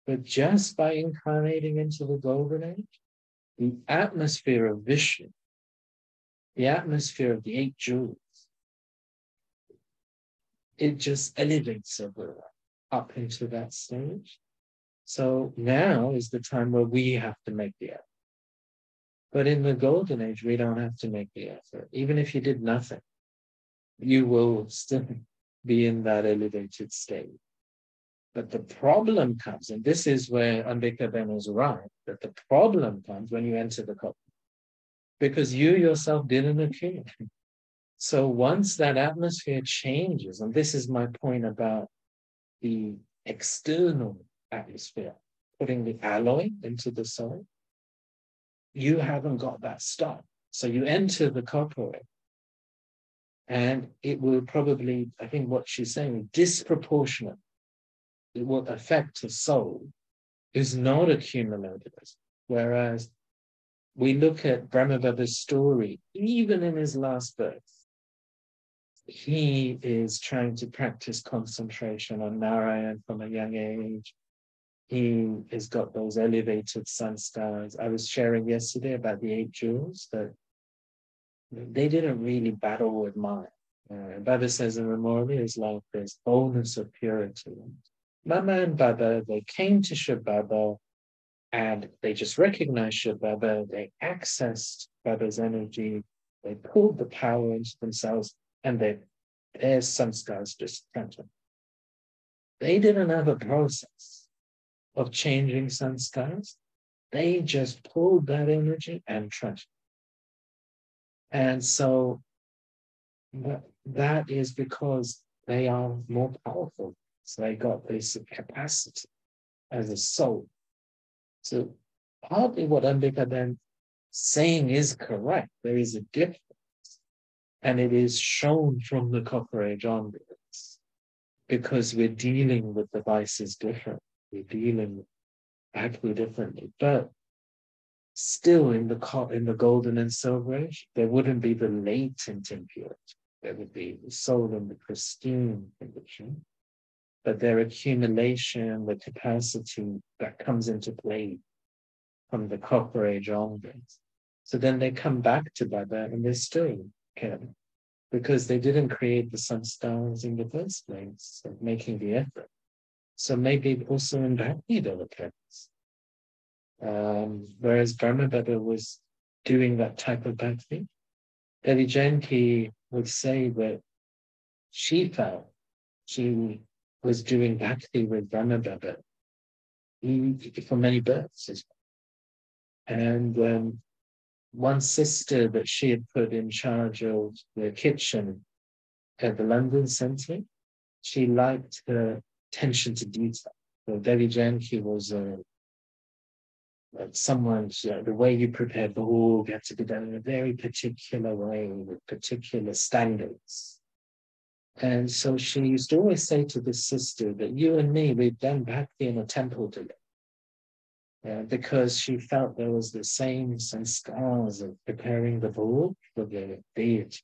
but just by incarnating into the Golden Age, the atmosphere of Vishnu, the atmosphere of the eight jewels, it just elevates everyone up into that stage. So now is the time where we have to make the effort. But in the golden age, we don't have to make the effort. Even if you did nothing, you will still be in that elevated state. But the problem comes, and this is where Ambika is right, that the problem comes when you enter the copper. Because you yourself didn't accumulate. So once that atmosphere changes, and this is my point about the external atmosphere, putting the alloy into the soul, you haven't got that stuff. So you enter the copper, and it will probably, I think what she's saying, disproportionate. It will affect the soul is not accumulated. Whereas we look at Brahmababa's story, even in his last birth, he is trying to practice concentration on Narayan from a young age. He has got those elevated sanskars. I was sharing yesterday about the eight jewels that they didn't really battle with mind. Uh, Baba says in Memorial is like this bonus of purity. Mama and Baba, they came to Shiv Baba and they just recognized Shiv Baba. They accessed Baba's energy. They pulled the power into themselves and their, their sanskars just transferred. They didn't have a process of changing sanskars. They just pulled that energy and transferred. And so that, that is because they are more powerful. So they got this capacity as a soul. So partly what Ambika then saying is correct. There is a difference and it is shown from the Copper Age onwards because we're dealing with the vices differently. We're dealing actually differently. But still in the in the golden and silver age, there wouldn't be the latent impurity. There would be the soul in the pristine condition, but their accumulation, the capacity that comes into play from the copper age onwards. So then they come back to Baba and they're still can because they didn't create the sanskars in the first place, of making the effort. So maybe also in Bhakti there occurs. Um, whereas Brahmababa was doing that type of bhakti, Dadi Janki would say that she felt she was doing bhakti with Brahmababa for many births. And um, one sister that she had put in charge of the kitchen at the London Centre, she liked her attention to detail. So Dadi Janki was uh, someone, you know, the way you prepare bhog had to be done in a very particular way with particular standards. And so she used to always say to this sister that you and me, we've done bhakti in a temple together uh, because she felt there was the same scars of preparing the bhog for the deity.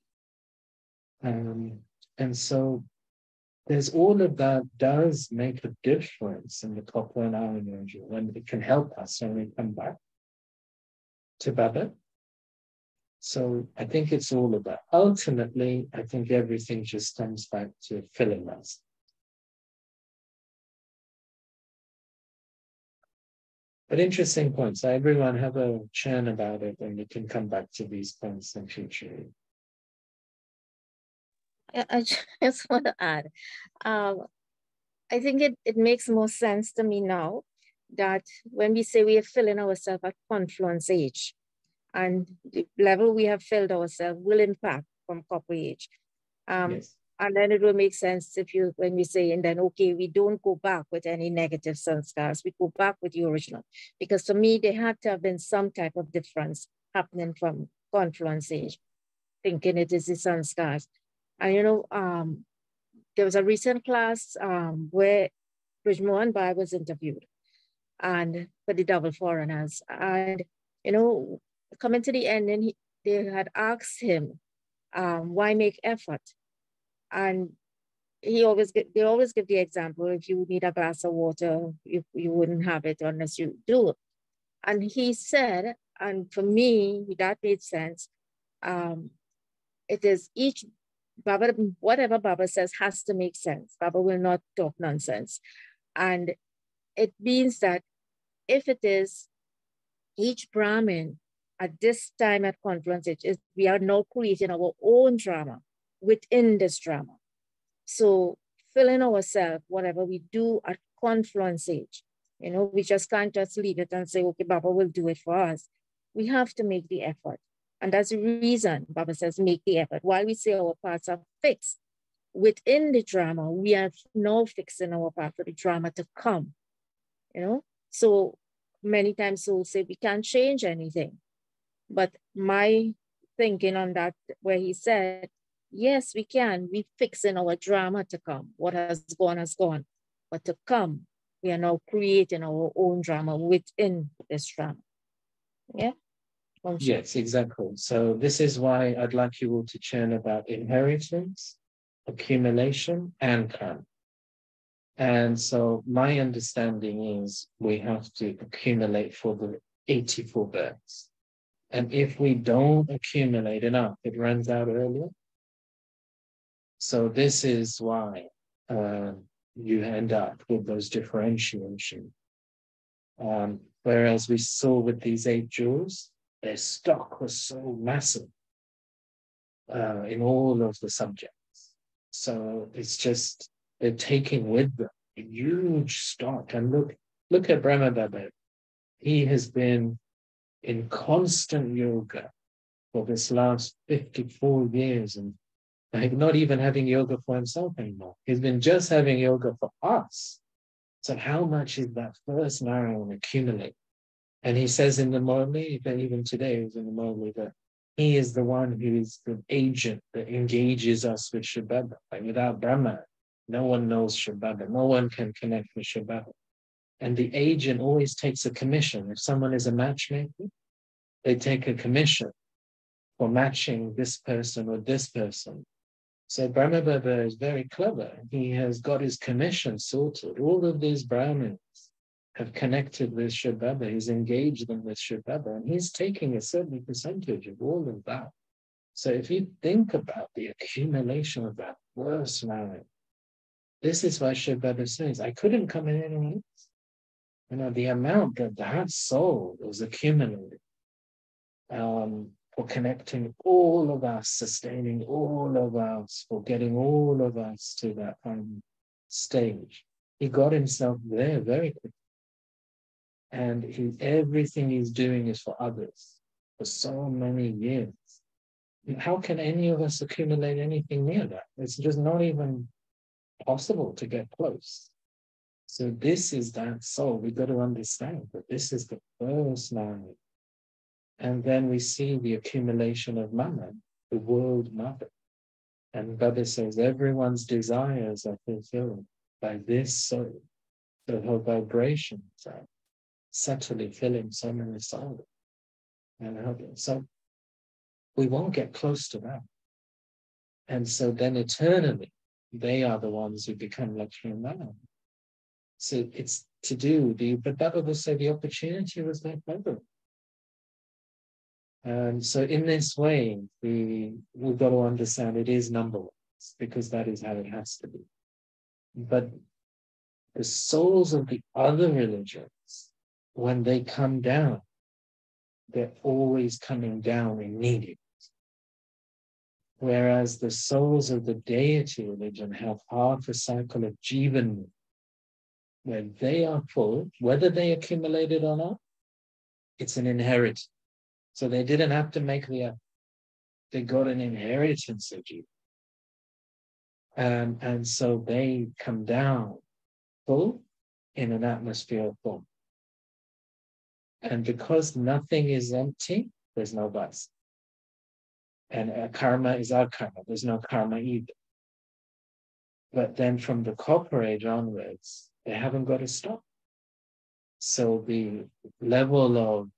Um, and so there's all of that does make a difference in the copper and iron energy and it can help us when we come back to Baba. So I think it's all about ultimately, I think everything just comes back to filling us. But interesting points. Everyone have a churn about it and we can come back to these points in future. Yeah, I [LAUGHS] just want to add. Um, I think it, it makes more sense to me now that when we say we are filling ourselves at confluence age, and the level we have filled ourselves will impact from copper age. Um, yes. And then it will make sense if you, when we say, and then, okay, we don't go back with any negative sanskars, we go back with the original. Because to me, there had to have been some type of difference happening from confluence age. thinking it is the sanskars. You know, um, there was a recent class um, where Brijmohan Bhai was interviewed and for the double foreigners. And, you know, coming to the end, and he, they had asked him, um, why make effort? And he always they always give the example, if you need a glass of water, you, you wouldn't have it unless you do. It. And he said, and for me, that made sense. Um, it is each Baba, whatever Baba says has to make sense. Baba will not talk nonsense. And it means that if it is each Brahmin at this time at Confluence is we are now creating our own drama within this drama. So filling ourselves, whatever we do at Confluence Age, you know, we just can't just leave it and say, okay, Baba will do it for us. We have to make the effort. And that's the reason Baba says, make the effort. While we say our parts are fixed, within the drama, we are now fixing our part for the drama to come. You know, so many times we'll say we can't change anything. But my thinking on that, where he said, yes, we can. We fixing our drama to come. What has gone has gone. But to come, we are now creating our own drama within this drama. Yeah. Yes, exactly. So this is why I'd like you all to churn about inheritance, accumulation, and karma. And so my understanding is we have to accumulate for the 84 births. And if we don't accumulate enough, it runs out earlier. So this is why uh, you end up with those differentiation. Um, whereas we saw with these eight jewels, their stock was so massive uh, in all of the subjects. So it's just they're taking with them a huge stock. And look, look at Brahma Baba. He has been in constant yoga for this last 54 years and like not even having yoga for himself anymore. He's been just having yoga for us. So how much is that first Narayan accumulate? And he says in the Murli, even today is in the Murli, that he is the one who is the agent that engages us with Shiv Baba. Like without Brahma, no one knows Shiv Baba. No one can connect with Shiv Baba. And the agent always takes a commission. If someone is a matchmaker, they take a commission for matching this person or this person. So Brahma Baba is very clever. He has got his commission sorted. All of these Brahmins have connected with Baba. He's engaged them with Baba, and he's taking a certain percentage of all of that. So if you think about the accumulation of that worst marriage, this is why Baba says, I couldn't come in any else. You know, the amount that that soul was accumulated um, for connecting all of us, sustaining all of us, for getting all of us to that um, stage. He got himself there very quickly. And he, everything he's doing is for others for so many years. How can any of us accumulate anything near that? It's just not even possible to get close. So this is that soul. We've got to understand that this is the first marriage. And then we see the accumulation of Mamma, the world mother. And Baba says everyone's desires are fulfilled by this soul. So her vibrations are subtly filling so many souls. And so we won't get close to that. And so then eternally, they are the ones who become Lakshmi man. So it's to do the, but that will say the opportunity was there for And so in this way, we, we've got to understand it is numberless because that is how it has to be. But the souls of the other religions, when they come down, they're always coming down in needing. Whereas the souls of the deity religion have half a cycle of jivan, where they are full, whether they accumulated or not, it's an inheritance. So they didn't have to make the. They got an inheritance of jivan. Um, and so they come down full in an atmosphere of form. And because nothing is empty, there's no vice. and uh, karma is our karma. There's no karma either. But then from the copper age onwards, they haven't got to stop. So the level of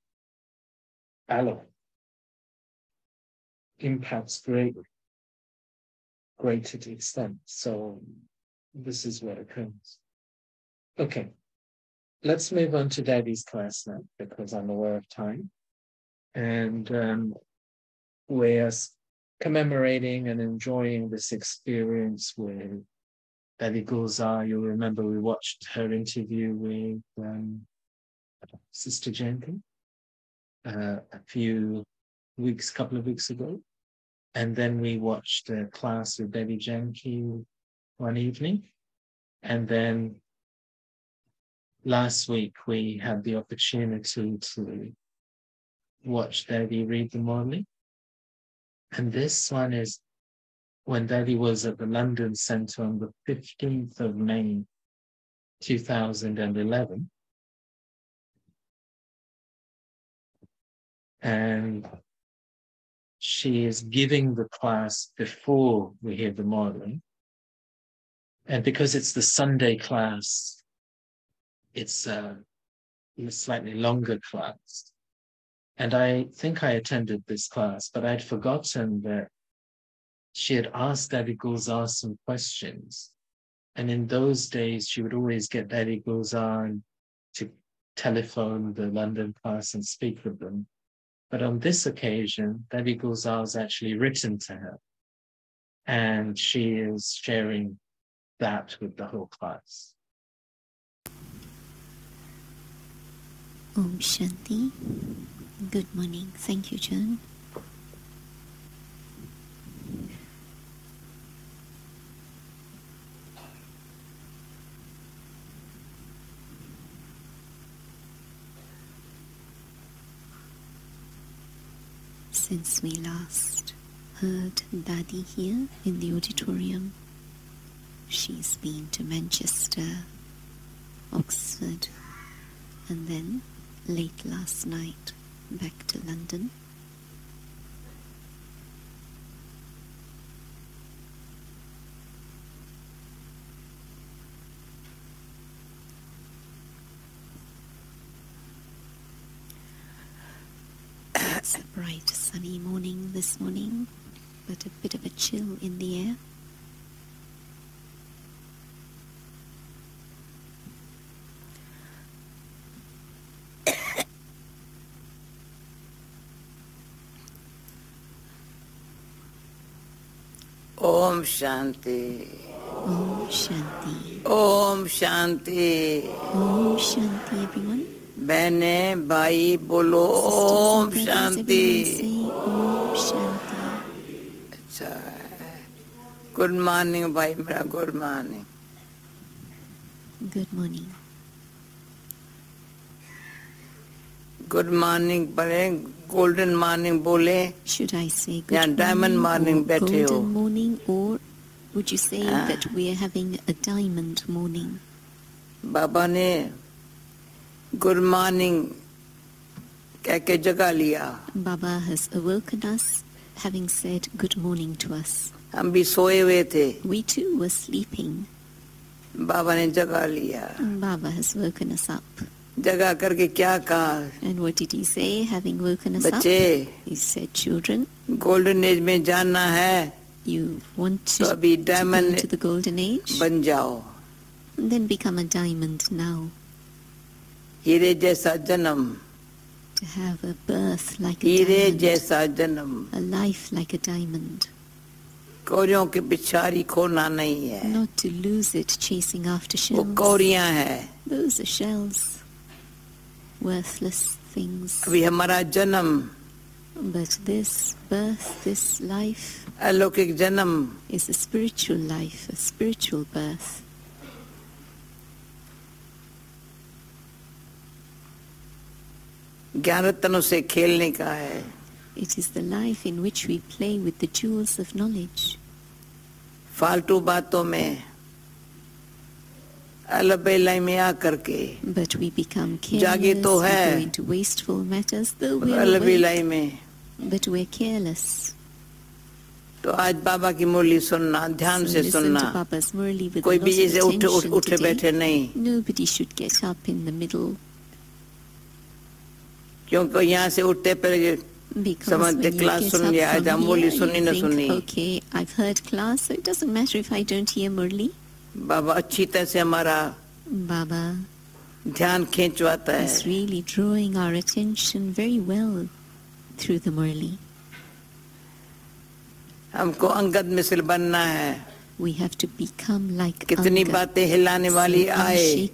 alloy impacts greatly, greater to extent. So this is what occurs. Okay, let's move on to Dadi's class now because I'm aware of time. And um, we're commemorating and enjoying this experience with Dadi Gulzar. You'll remember we watched her interview with um, Sister Jenkins uh, a few weeks, couple of weeks ago. And then we watched a class with Dadi Janki one evening. And then last week we had the opportunity to watch Dadi read the morning. And this one is when Dadi was at the London Centre on the 15th of May, 2011. And she is giving the class before we hear the morning. And because it's the Sunday class, it's um, a, a slightly longer class. And I think I attended this class, but I'd forgotten that she had asked Dadi Gulzar some questions. And in those days, she would always get Dadi Gulzar to telephone the London class and speak with them. But on this occasion, Dadi Gulzar has actually written to her. And she is sharing that with the whole class. Om Shanti. Good morning. Thank you, John. Since we last heard Dadi here in the auditorium, she's been to Manchester, Oxford, and then late last night back to London. It's a bright sunny morning this morning, but a bit of a chill in the air. Om Shanti Om Shanti Om Shanti Om Shanti everyone बहने भाई बोलो ओम शांति ओम शांति अच्छा good morning भाई मेरा good morning good morning good morning बड़े golden morning बोले Should I say good Yeah, diamond morning or बैठे हो। golden morning, or would you say Ah. that we are having a diamond morning? बाबा ने good morning कह के जगा लिया Baba has awoken us, having said good morning to us. हम भी सोए हुए थे We too were sleeping, बाबा ने जगा लिया and Baba has woken us up. जगा करके क्या कहा? एंड व्हाट डिड ही से हैविंग वोकन अस बच्चे ही सेड चिल्ड्रन गोल्डन एज में जाना है। You want to be diamond to the golden age बन जाओ। Then become a diamond now हीरे जैसा जन्म। To have a birth like हीरे जैसा जन्म। A life like a diamond कौरियों के बिचारी खोना नहीं है। Not to lose it chasing after shells वो कौरियाँ हैं। Those are shells Worthless things. अभी हमारा जन्म But this birth, this life, अलौकिक जन्म is a spiritual life, a spiritual birth. ज्ञान रत्नों से खेलने का है It is the life in which we play with the jewels of knowledge. फालतू बातों में अलबेलाइमिया करके बट वी बिकम केयरलेस जागे तो है। वेस्टफुल मैटर्स द अलबेलाइमे बट वी केयरलेस तो आज बाबा की मुरली सुनना ध्यान से सुनना। कोई भी जैसे उठ उठ बैठे नहीं। क्योंकि तो यहाँ से उठते पर समझ दे क्लास सुन लिया आज हम सुनी ना सुनी। Okay I heard class so it doesn't matter if I don't hear Murli Baba अच्छी तरह से हमारा Baba ध्यान खींचवाता है is really drawing our attention very well through the Murli. हमको अंगद मिसल बनना है We have to become like कितनी Angad, बातें हिलाने वाली आए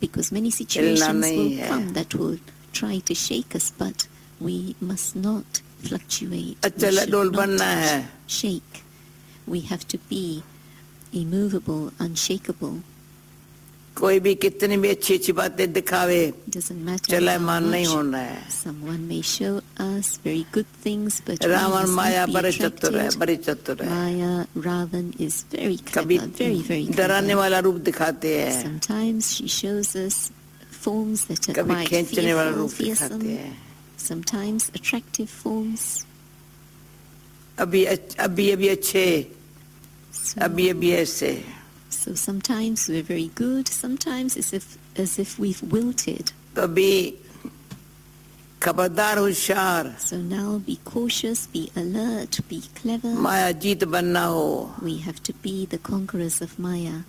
because many situations will come that will try to shake us, but we must not fluctuate. Should डोल बनना है shake. We have to be immovable, unshakable. कोई भी कितनी भी अच्छी अच्छी बातें दिखावे Doesn't matter चला how मान नहीं much होना है someone may show us very good things, but we Ravan must Maya not be बड़े चतुर है attracted. बड़े चतुर है Maya, Ravan is very कभी clever, very, very डराने clever. वाला रूप दिखाते हैं Sometimes she shows us forms that are कभी quite खींचने वाला fearful, रूप दिखाते fearsome, हैं sometimes attractive forms. अभी अच्छ- अभी अभी अच्छे So, अभी अभी ऐसे so sometimes we're very good, sometimes as if as if we've wilted. तो अभी खबरदार होशियार So now be cautious, be alert, be clever. माया जीत बनना हो We have to be the conquerors of Maya.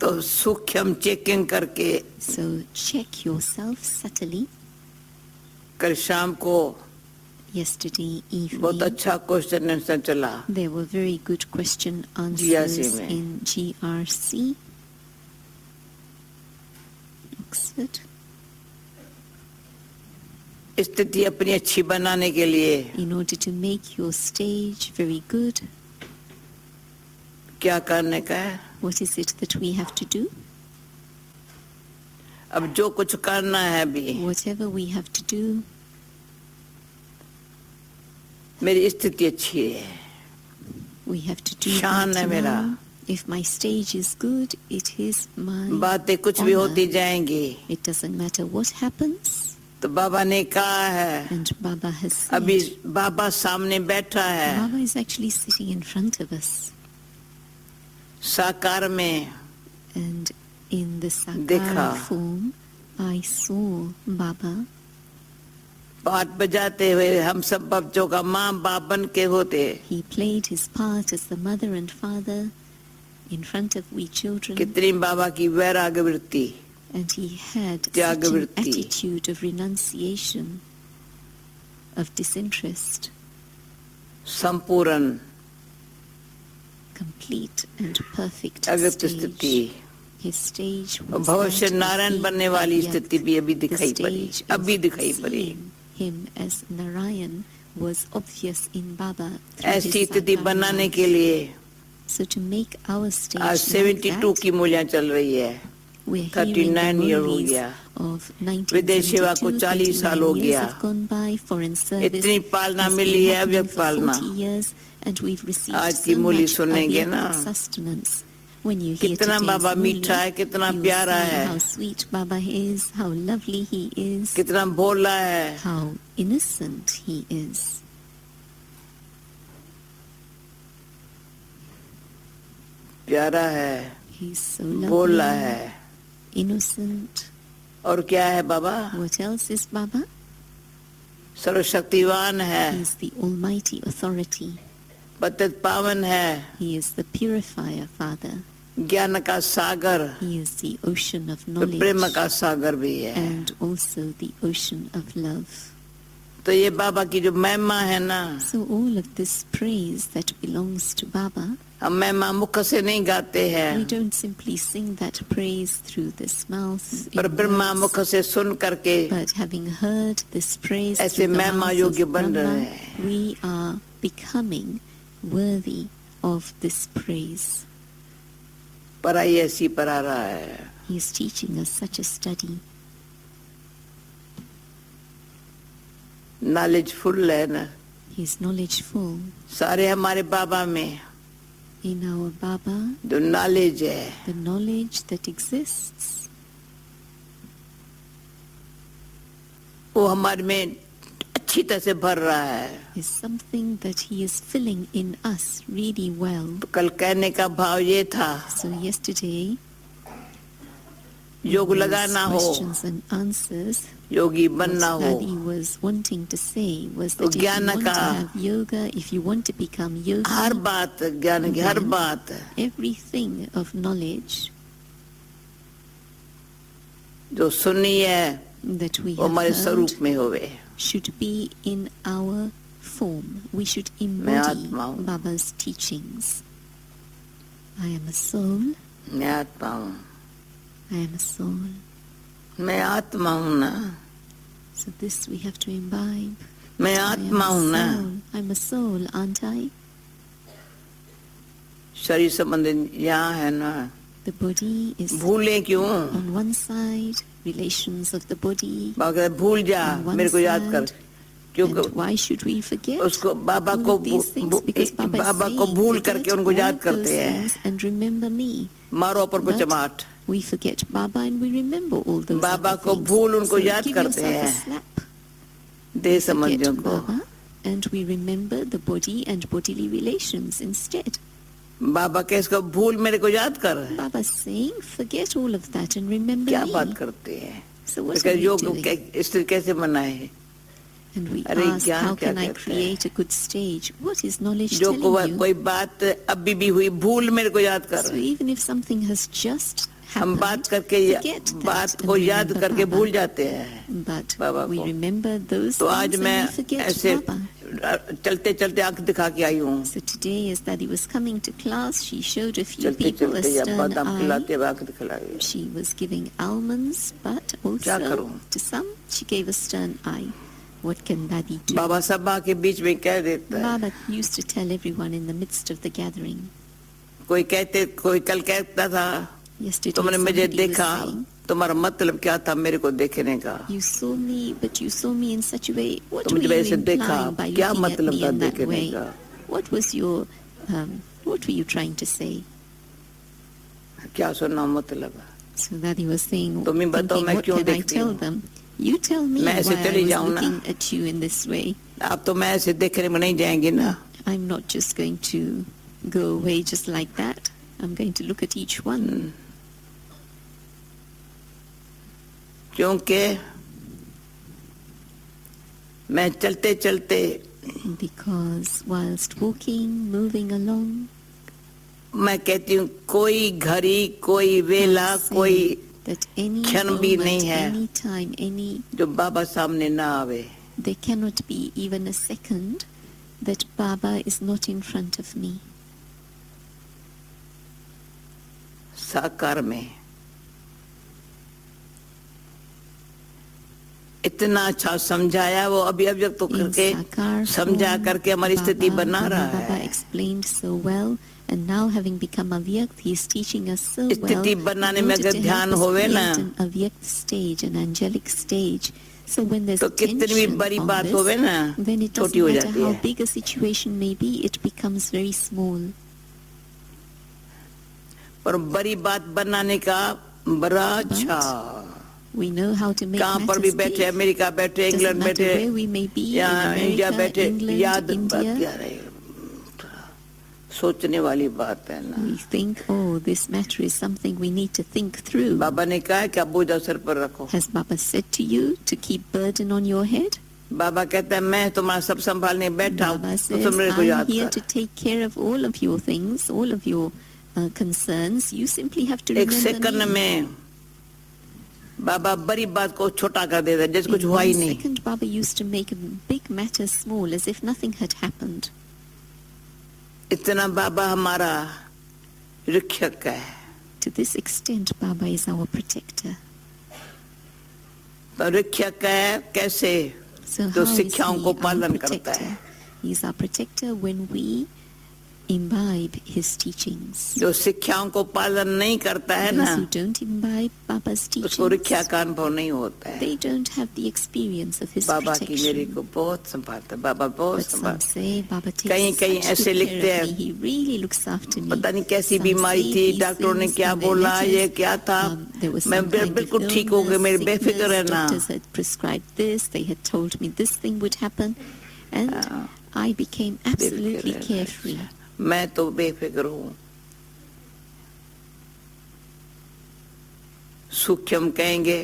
तो सूक्ष्म चेकिंग करके So check yourself subtly. कल शाम को Yesterday बहुत evening, अच्छा क्वेश्चन आंसर चला there were very good question GRC answers में। in GRC. Oxford. स्थिति अपनी अच्छी बनाने के लिए In order to make your stage very good, क्या करने का है what is it that we have to do? अब जो कुछ करना है अभी Whatever we have to do, मेरी स्थिति अच्छी है we have to do शान है मेरा। If my stage is good, it is my बातें कुछ भी honor. होती जाएँगी It doesn't matter what happens. तो बाबा ने कहा है And Baba has said, अभी बाबा सामने बैठा है Baba is actually sitting in front of us. साकार में And in the देखा। Form, I saw Baba पाठ बजाते हुए हम सब बच्चों का माँ बाप बन के होते He played his part as the mother and father in front of we children, कितनी बाबा की वैराग्य वृत्ति and he had such an attitude of renunciation, of disinterest, संपूर्ण complete and perfect स्थिति stage. His stage भविष्य नारायण बनने वाली. स्थिति भी अभी दिखाई पड़ी stage अभी दिखाई पड़ी him as Narayan was obvious in Baba. through ऐसी his स्थिति Sakara बनाने life. के लिए So to make our stage आज like 72 that, की मूल्य चल रही है we're 39 hearing the year हो murlis गया। of विदेश सेवा को 1972, 40 साल हो 39 years गया। have gone by, foreign service इतनी पालना has मिली been है happening अव्यक्त for पालना 40 years, and we've received आज की so मूली much सुनेंगे ना। Avyakt sustenance. When you hear कितना बाबा मीठा है कितना प्यारा है how sweet Baba is, how lovely he is, कितना भोला है how innocent he is. प्यारा है He's so भोला lovely, है innocent. और क्या है बाबा What else is Baba? सर्वशक्तिवान है He's the Almighty Authority. पतित पावन है He is the Purifier Father. ज्ञान का सागर। ओशन ऑफ़ नॉलेज प्रेम का सागर भी है। And also ocean of love तो ये बाबा की जो महिमा है ना so all of this praise that belongs to Baba हम महिमा मुख से नहीं गाते हैं। We don't simply sing that praise through this mouth पर ब्रह्मा मुख से सुन करके but having heard this praise ऐसे महिमा योग्य बन रहे हैं। We are becoming worthy of this praise पढ़ाई ऐसी पढ़ा रहा है He is teaching us such a study. Knowledge full है ना He is knowledgeful. सारे हमारे बाबा में In our Baba, जो नॉलेज है the knowledge that exists, वो हमारे में अच्छी तरह से भर रहा है is something that He is filling in us really well. तो कल कहने का भाव ये था So yesterday, योग लगाना हो and answers. योगी बनना हो was wanting to say was तो that you ज्ञान का- yoga, if you want to become yogi, हर बात ज्ञान की हर बात everything of knowledge जो सुनी है that we वो हमारे स्वरूप में होवे should be in our form. We should embody आत्मा हूँ। Baba's teachings. I am a soul. मैं आत्मा हूँ I am a soul. मैं आत्मा हूँ ना So this we have to imbibe. मैं I am आत्मा a हूँ ना soul. I'm a soul, aren't I? शरीर संबंधी यहाँ है ना The body is भूले क्यों on one side, relations of the body. अगर भूल जा मेरे को याद कर क्योंकि उसको बाबा को बाबा को भूल करके उनको याद करते हैं मारो पर को चमाट We forget Baba and we remember all those बाबा को भूल उनको so याद करते हैं दे समझ को and we remember the body and bodily relations instead. बाबा के इसको भूल मेरे को याद कर। Baba Singh forget all of that and remember क्या बात करते हैं? सो योग इस तरीके से मनाए And अरे क्या, क्या, can क्या I create a good stage? What is जो कोई बात अभी भी हुई भूल मेरे को याद कर। Even if if something has हम बात करके बात को याद करके भूल जाते हैं। बाबा को। तो आज मैं ऐसे चलते चलते आंख दिखा के आई हूँ So today, as Daddy was coming to class, she showed a few चलते people a चलते या stern बादाम eye. खिलाते हुए आंख दिखलाई She was giving almonds, but also करूं? to some she gave a stern eye. What can Daddy do? बाबा सभा के बीच में कह देता है Baba used to tell everyone in the midst of the gathering. कोई कहते कोई कल कहता था Yesterday, तुमने मुझे somebody was देखा saying, तुम्हारा मतलब क्या था मेरे को देखने का You saw me, but you saw me in such a way. What तो were मुझे you वैसे देखा implying by क्या looking at मतलब me था in that देखने way? का What was your, um, what were you trying to say? क्या सुनना मतलब So that he was saying, तुम ही thinking, बताओ मैं what क्यों can I देखती tell हूँ? them? You tell me मैं why ऐसे I चली was जाऊँ ना। looking at you in this way. आप तो मैं ऐसे देखने में नहीं जाएंगी ना I'm not just going to go away just like that. I'm going to look at each one. क्योंकि मैं चलते चलते because whilst walking moving along मैं कहती हूँ कोई घड़ी कोई वेला कोई क्षण भी नहीं है any time, any, जो बाबा सामने ना आवे। They can not be even a second that Baba is not in front of me साकार में इतना अच्छा समझाया वो अभी अभिव्यक्त तो करके समझा करके हमारी स्थिति बना रहा है so well, and now having become Avyakt, he is teaching us so well. स्थिति बनाने में अगर ध्यान होवे ना, Avyakt stage, an angelic stage. So when there's तो कितनी भी बड़ी बात होवे ना छोटी हो जाती how big a situation may be, it becomes very small. पर बड़ी बात बनाने का बड़ा अच्छा We know how to make कहाँ पर भी matters बैठे big. अमेरिका बैठे Doesn't इंग्लैंड matter बैठे where we may be, in या इंडिया America, बैठे England, याद बात India. क्या रहे सोचने वाली बात है ना We think, oh, this matter is something we need to think through. बाबा ने कहा है कि आप बोझ सर पर रखो Has Baba said to you to keep burden on your head? बाबा कहता है मैं तुम्हारा सब संभालने बैठा हूँ Baba तो says, तुम मेरे को I'm याद here कर to take care of all of your things, all of your uh, concerns. You simply have to एक remember सेकंड me. में बाबा बड़ी बात को छोटा कर देता है जैसे कुछ हुआ ही नहीं second, Baba used to make a big matter small as if nothing had happened. इतना बाबा हमारा रक्षक है To this extent, Baba is our protector. तो रक्षक है कैसे So तो how is शिक्षाओं he को our पालन करता protector? है He is our protector when we imbibe his teachings. जो शिक्षाओं को पालन नहीं करता है ना Those who don't imbibe Baba's उसको रिख्या teachings, का अनुभव नहीं होता है they don't have the experience of his बाबा की मेरी protection. को बहुत संभालता है बाबा बहुत But some संभालता say Baba कहीं- takes कहीं such ऐसे good लिखते care of हैं, me. He really looks after me. पता नहीं कैसी Some बीमारी say थी these डॉक्टरों ने things क्या in their बोला ये letters. क्या था Um, there was मैं some बिल- kind of बिल्कुल ठीक हो गई illness, मेरी बेफिक्र sickness. रहना Doctors had prescribed this. They had told me this thing would happen, and हाँ, I became बेफिक्र absolutely रहना। carefree. मैं तो बेफिक्र हूँ। सूक्ष्म कहेंगे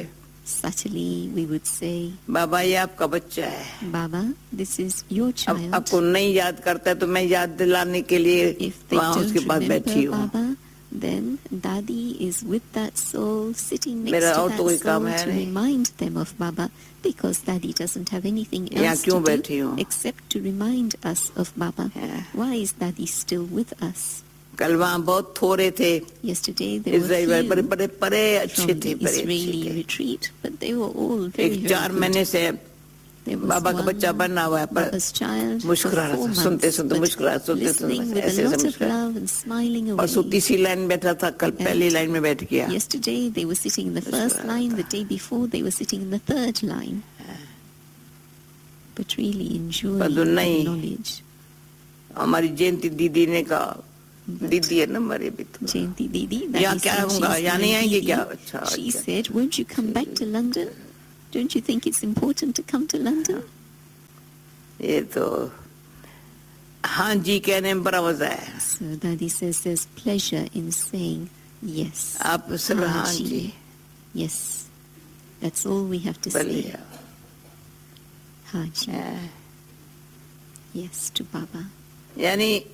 सचली we would say, बाबा ये आपका बच्चा है। Baba this is your child आपको नहीं याद करता है तो मैं याद दिलाने के लिए वहाँ उसके पास बैठी हूँ। then Daddy is with that soul, sitting next मेरा to और that तो कोई काम soul है to नहीं। remind them of Baba, because Daddy doesn't have anything यहाँ else क्यों to बैठी do हूँ? except to remind us of Baba. Yeah. Why is Daddy still with us? कल वहाँ बहुत थोड़े थे Yesterday there were इसराइल वाले बड़े few बड़े बड़े अच्छे from थे the बड़े Israeli अच्छे retreat, but they were all थे very, एक very चार good. महीने से There was बाबा का बच्चा बना हुआ पर मुस्कुरा सुनते सुनते मुस्कुरा सुनते सुनते और सूती सी लाइन बैठा था कल पहली लाइन में बैठ गया। तो हमारी जयंती दीदी ने कहा दीदी है ना हमारे तो। जयंती दीदी क्या होगा? या नहीं आएँगे क्या? अच्छा? अच्छा। Don't you think it's important to come to London? ये तो हांजी कहने में बड़ा मजा है So Dadi says there's pleasure in saying yes. आप सिर्फ Yes. That's all we have to say. Ballia Haji. Yes to Baba. Yani,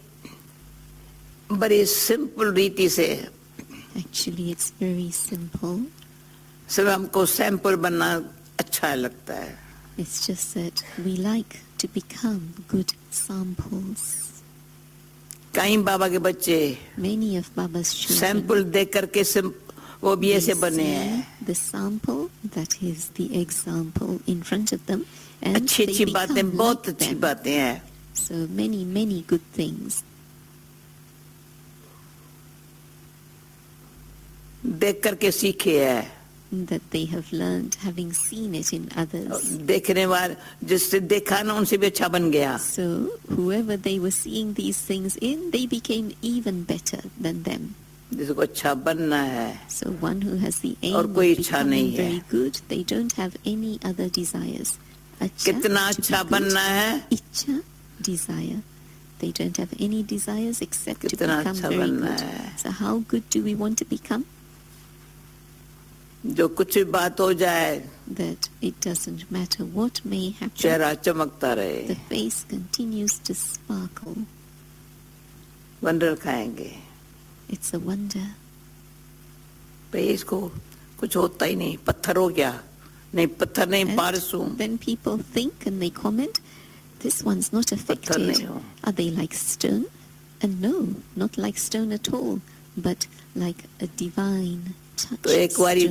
very simple रीति se. Actually, it's very simple. सिर्फ हमको sample banana. अच्छा लगता है It's just that we like to become good samples. कई बाबा के बच्चे Many of Baba's children sample देख करके वो भी ऐसे बने हैं the sample that is the example in front of them, and अच्छी अच्छी बातें बहुत अच्छी बातें हैं So many, many good things. देख करके सीखे हैं that they have learned having seen it in others. देखने वाले जिससे देखा ना उनसे भी अच्छा बन गया So whoever they were seeing these things in, they became even better than them. जिसको अच्छा बनना है So one who has the aim और of कोई इच्छा becoming नहीं है। very good, they don't have any other desires. Acha, कितना to be अच्छा good, बनना है Icha, desire. They don't have any desires except to कितना become अच्छा very बनना good. है। So how good do we want to become? जो कुछ भी बात हो जाए That it doesn't matter what may happen, चेहरा चमकता रहे the face continues to sparkle. Wonder खाएँगे It's a wonder. भाई इसको कुछ होता ही नहीं पत्थर हो गया नहीं पत्थर नहीं बारिश हूँ then people think and they comment, this one's not affected. Are they like stone? And no, not like stone at all, but like a divine तो एक बारी-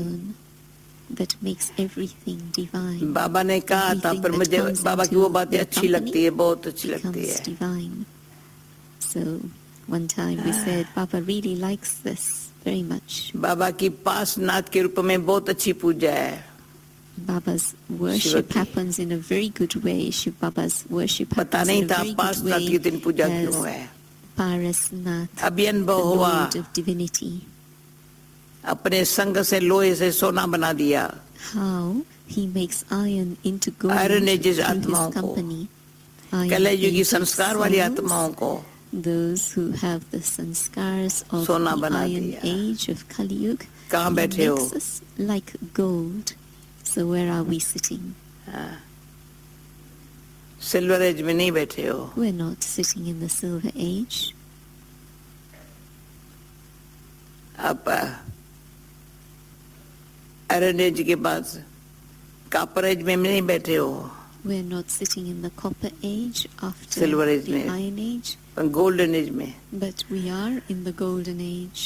that makes everything divine. बाबा ने कहा था पर मुझे बाबा की वो बातें अच्छी लगती है बहुत अच्छी लगती है divine. So one time we said, Baba really likes this very much. बाबा की पास नाथ के रूप में बहुत अच्छी पूजा है Baba's worship happens in a very good way. Shiv Baba's worship पता happens नहीं in a था very पास good नाथ way के दिन पूजा क्यों है Parasnath, the Lord of Divinity. अपने संग से लोहे से सोना बना दिया How he makes iron into gold Iron ages through आत्माओं his को। company. Iron कलयुगी ages संस्कार वाली souls, आत्माओं को Those who have the sanskars of सोना the बना iron दिया। age of Kali Yuga, कहाँ he बैठे हो makes us like gold. So where are we sitting? Silver age में नहीं बैठे हो We're not sitting in the silver age. आप आयरन एज के पास कापर एज में नहीं बैठे हो We're not sitting in the copper age after Silver age the में। iron age, गोल्डन एज में but we are in the golden age.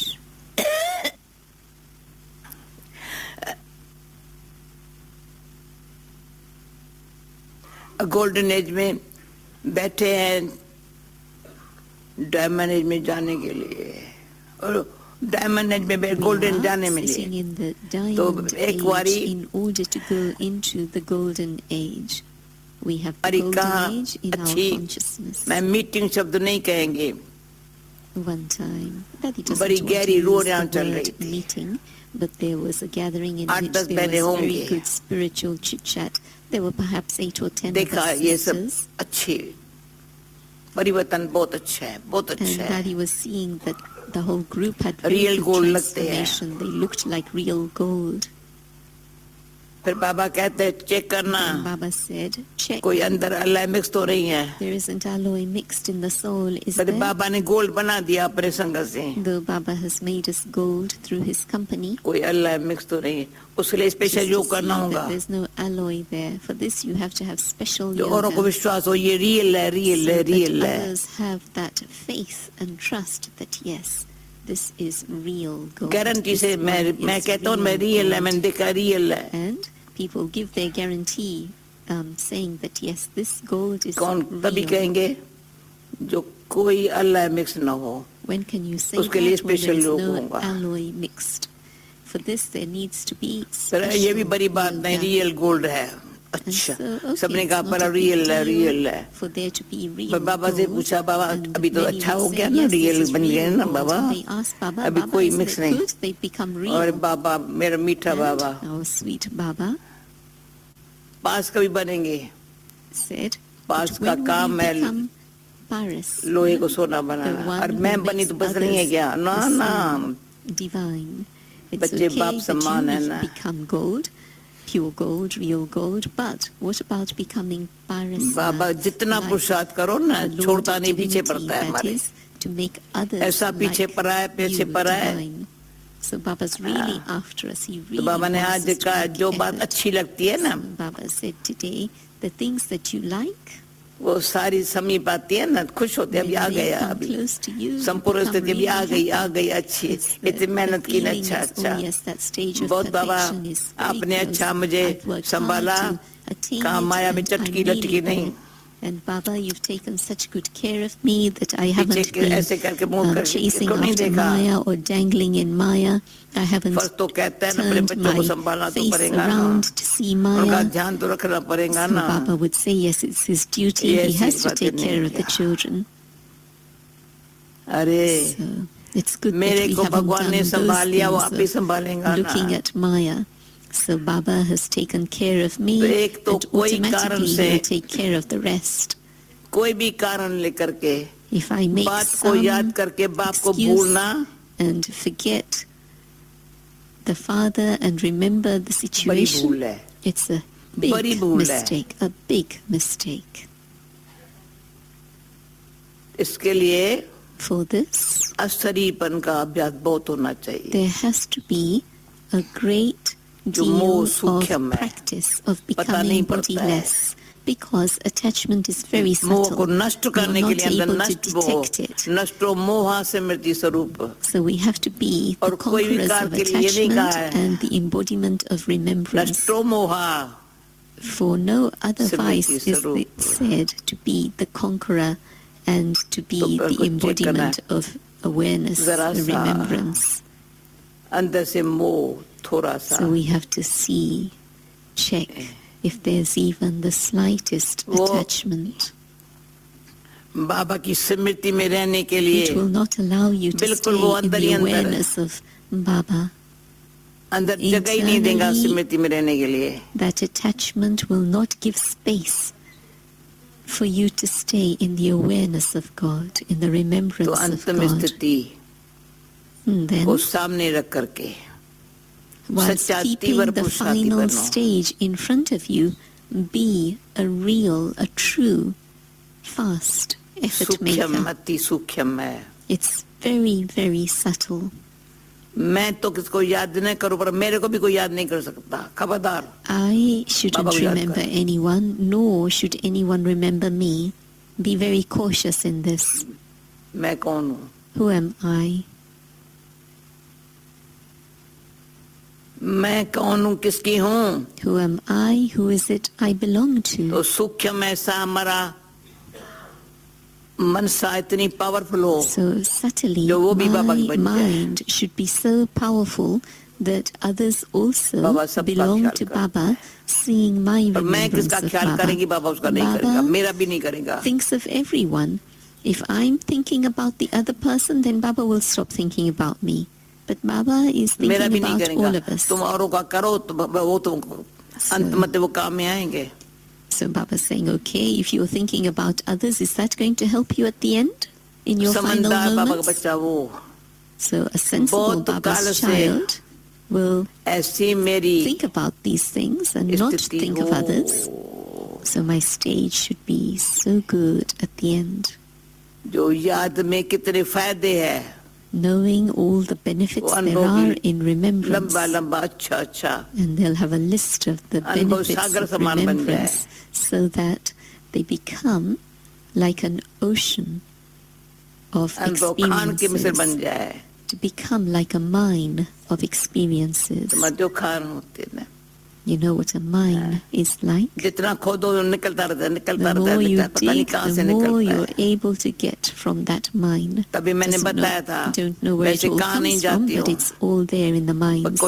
Golden age में बैठे हैं डायमंड एज में जाने के लिए और डायमंड एज में We गोल्डन are जाने में sitting लिए in the तो diamond एक age बारी in order to go into the golden age. We have the हमारी golden कहा age in our अच्छी consciousness. मैं मीटिंग शब्द नहीं कहेंगे One time, Daddy doesn't बड़ी want to गहरी use रोयां the चल word रही थी। meeting, but there was a gathering in आठ which दस there बहनें was very होंगी। good spiritual chit chat. There were perhaps eight or ten of देखा us ये सब sisters, अच्छे परिवर्तन बहुत अच्छा है बहुत and अच्छा है Daddy was seeing that the whole group had real gold lagta they looked like real gold. फिर बाबा कहते हैं चेक करना And Baba said, check. कोई अंदर अल्लाह मिक्स तो नहीं है There isn't alloy mixed in the soul, is पर there? बाबा ने गोल्ड बना दिया अपने संगत से Though Baba has made us gold through his company, कोई अल्लाह मिक्स तो नहीं है उसके लिए just स्पेशल to योग see करना होगा there's no alloy there. For this, you have to have special जो औरों को yoga. विश्वास हो ये रियल है रियल so है that रियल है others have that faith and trust that yes, this is real gold. Guarantee This से मैं one मैं is कहता हूँ मैं real रियल है gold. मैंने देखा रियल है And people give their guarantee, um, saying that yes, this gold is कौन तभी real. कहेंगे जो कोई अल्लाह मिक्स ना हो When can you say उसके लिए that when special there is योग no होगा। alloy mixed? For this, there needs to be sir ये भी special बड़ी बात नहीं yoga. रियल गोल्ड है And अच्छा सबने कहा पर रियल है रियल है पर बाबा से पूछा बाबा अभी तो अच्छा हो गया ना रियल बन गया ना बाबा अभी कोई मिक्स नहीं और बाबा मेरा मीठा बाबा स्वीट बाबा पास कभी बनेंगे पास का काम है लोहे को सोना बनाना और मैं बनी तो बस नहीं है क्या ना ना बच्चे बाप सम्मान है ना become gold, pure gold, real gold, but what about becoming Paris? बाबा जितना पुरुषार्थ करो ना the Lord छोड़ता of नहीं पीछे divinity, पड़ता है that हमारे is, to make others ऐसा पीछे like पड़ा है पीछे you, पड़ा है divine. So Baba's really after us. He तो really बाबा ने wants आज us to कहा make जो बात effort. अच्छी लगती है ना So Baba said today, the things that you like, वो सारी समीप आती है ना खुश होते अभी आ गया अभी। संपूर्ण स्थिति अभी आ गई आ गई अच्छी। इतनी मेहनत की ना अच्छा अच्छा बहुत बाबा आपने अच्छा मुझे संभाला। काम माया में चटकी लटकी नहीं। And Baba, you've taken such good care of me that I haven't been uh, chasing after Maya or dangling in Maya. I haven't turned my face around to see Maya. So Baba would say, yes, it's his duty. He has to take care of the children. So it's good that we haven't done those things looking at Maya. So Baba has taken care of me, तो एक तो and कोई कारण automatically से- he'll take care of the rest. कोई भी कारण लेकर के If I make बात को some याद करके बाप को excuse भूलना and forget the father and remember the बड़ी situation, भूल है it's a बड़ी big भूल है। mistake, a big mistake. इसके लिए For this, अशरीपन का अभ्यास बहुत होना चाहिए there has to be a great जो deal मोह of सूक्ष्म है, practice of पता नहीं becoming पड़ता है। bodiless because attachment is very मोह subtle. को नष्ट We करने are के not लिए अंदर able to नष्ट वो detect it. नष्टो मोहा से मृत्यु स्वरूप So we have to be the और कोई भी conquerors काल of के लिए ये नहीं कहा attachment है। and the embodiment of remembrance. नष्टो मोहा For no other Smriti vice is Sarup. it said to be the conqueror and to be तो पर the कुछ check embodiment करना of awareness, जरा the सा। remembrance. अंदर से मोह थोड़ा सा So we have to see, check if there's even the slightest वो- attachment. बाबा की स्मृति में रहने के लिए It will not allow you to बिल्कुल stay वो in अंदर the ही अंदर है। awareness of Baba. अंदर जगह ही नहीं देगा Internally- स्मृति में रहने के लिए That attachment will not give space for you to stay in the awareness of God, in the तो remembrance of अंतिम God. स्थिति And then, whilst सच्चा keeping तीव्र the पुरुषार्थी final बनो। stage in front of you, be a real, a true, fast effort सूक्ष्म maker. अति सूक्ष्म है It's very, very subtle. मैं तो किसको याद नहीं करूं पर मेरे को भी कोई याद नहीं कर सकता खबरदार I shouldn't Baba को याद remember कर। anyone, nor should anyone remember me. Be very cautious in this. मैं कौन हूँ Who am I? मैं कौन हूँ किसकी हूँ Who am I? Who is it I belong to? तो सूक्ष्म ऐसा हमारा मनसा इतनी पावरफुल हो So subtly, जो वो भी बाबा my की mind should be so powerful that others also बाबा सबका belong ख्याल to। Baba, seeing my मैं remembrance किसका of ख्याल करेंगी Baba. बाबा उसका नहीं करेगा Baba मेरा भी नहीं करेगा thinks of everyone. If I'm thinking about the other person, then Baba will stop thinking about me. But Baba is मेरा भी thinking नहीं about करेगा all of us. तुम औरों का करो तो ब- वो तुम अंत में तो वो काम में आएंगे So Baba's saying, okay, if you're thinking about others, is that going to help you at the end? In your final समझदार बाबा का moments? बच्चा वो So a sensible बहुत काल Baba's से child will ऐसी मेरी think about these things and not स्थिति think of हो others. So my stage should be so good at the end, जो याद में कितने फायदे है knowing all the benefits वो there अनुभव are भी in remembrance. लंबा लंबा अच्छा अच्छा And they'll have a list of the अनुभव benefits सागर of समान बन remembrance so that they become like an ocean of अनुभव खान के मिस्र बन experiences, जाए to become like a mine of experiences. You know what a mine is like. The more you dig, the more you're able to get from that mine. I don't know where it all comes from, but it's all there in the mines.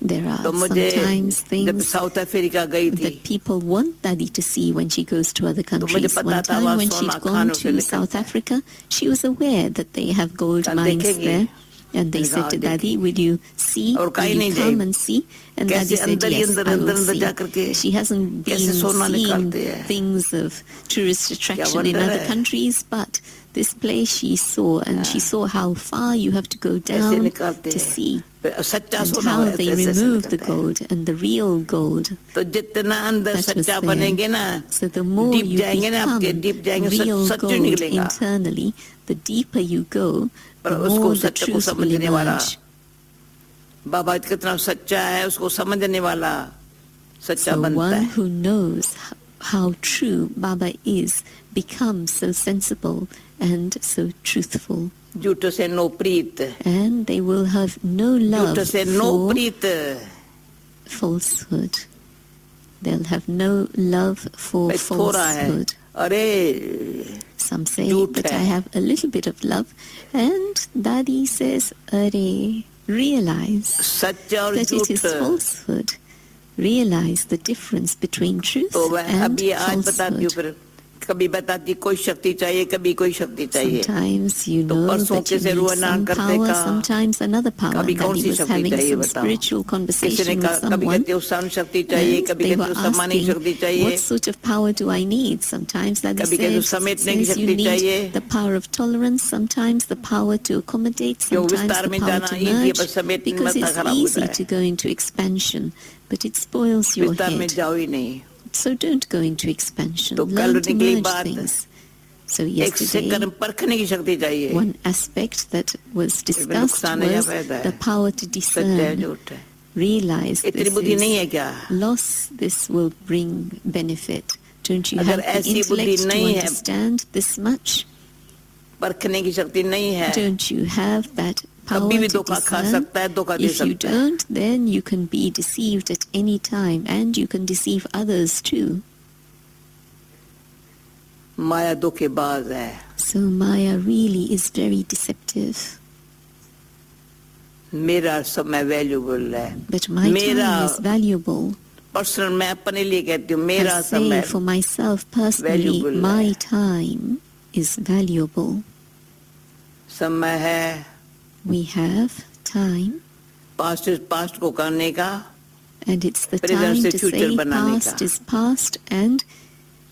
There are sometimes things that people want Dadi to see when she goes to other countries. One time when she'd gone to South Africa, she was aware that they have gold mines there. And they said to Dadi, will you see? Will you come and see? And Dadi said, yes, I will see. She hasn't been seeing things of tourist attraction in other countries, but this place she saw, and she saw how far you have to go down to see, and how they remove the gold and the real gold that was there. So the more you become real gold internally, the deeper you go, पर the उसको more the सत्य को truth will समझने वाला emerge. बाबा कितना सच्चा है उसको समझने वाला सच्चा So बनता one है who knows h- how true Baba is becomes so sensible and so truthful. झूठ से no Preet And they will have no love झूठ से no for Preet falsehood. They'll have no love for भाई थोड़ा है falsehood. Some say, that I have a little bit of love. And Dadi says, Are, realize that it is falsehood. Realize the difference between truth and falsehood. फिर कभी बताती कोई शक्ति चाहिए कभी कोई शक्ति चाहिए Sometimes you तो know परसों that you कैसे need रुआना some करते power, का sometimes another power. कभी कौन Daddy सी was शक्ति having चाहिए some बताओ spiritual किसी ने conversation with कहा कभी someone. कहते हो सन शक्ति चाहिए And कभी they कहते were हो सम्मानी asking, शक्ति चाहिए what sort of power do I need? Sometimes Daddy कभी कहते हो says, समेटने की says you शक्ति need चाहिए the power of tolerance, sometimes the power to accommodate, क्यों sometimes विस्तार the में power जाना to easy है merge, पर समेटने में because माथा it's खराब होता easy है to go into expansion, but it spoils your विस्तार में head. जाओ ही नहीं So don't go into expansion. तो कल Learn to निकली merge बात things. So एक yesterday, सेकंड परखने की शक्ति चाहिए one aspect that was discussed नुकसान है या was फायदा है? the power to सच है discern, झूठ है realize इतनी this बुद्धि नहीं है is क्या loss, this will bring benefit. Don't you अगर have the ऐसी बुद्धि intellect to नहीं है- understand this much? परखने की शक्ति नहीं है Don't you have that power कभी भी धोखा खा सकता है धोखा दे If you सकता है don't, then you can be deceived at any time and you can deceive others too. माया धोखेबाज है So Maya really is very deceptive. मेरा समय वैल्यूबल है But my मेरा time is valuable. पर्सनल मैं अपने लिए कहती हूँ मेरा समय for myself personally, my time is valuable. समय है We have time, past is past को करने का and it's the Present time से to future say बनाने past का। is past and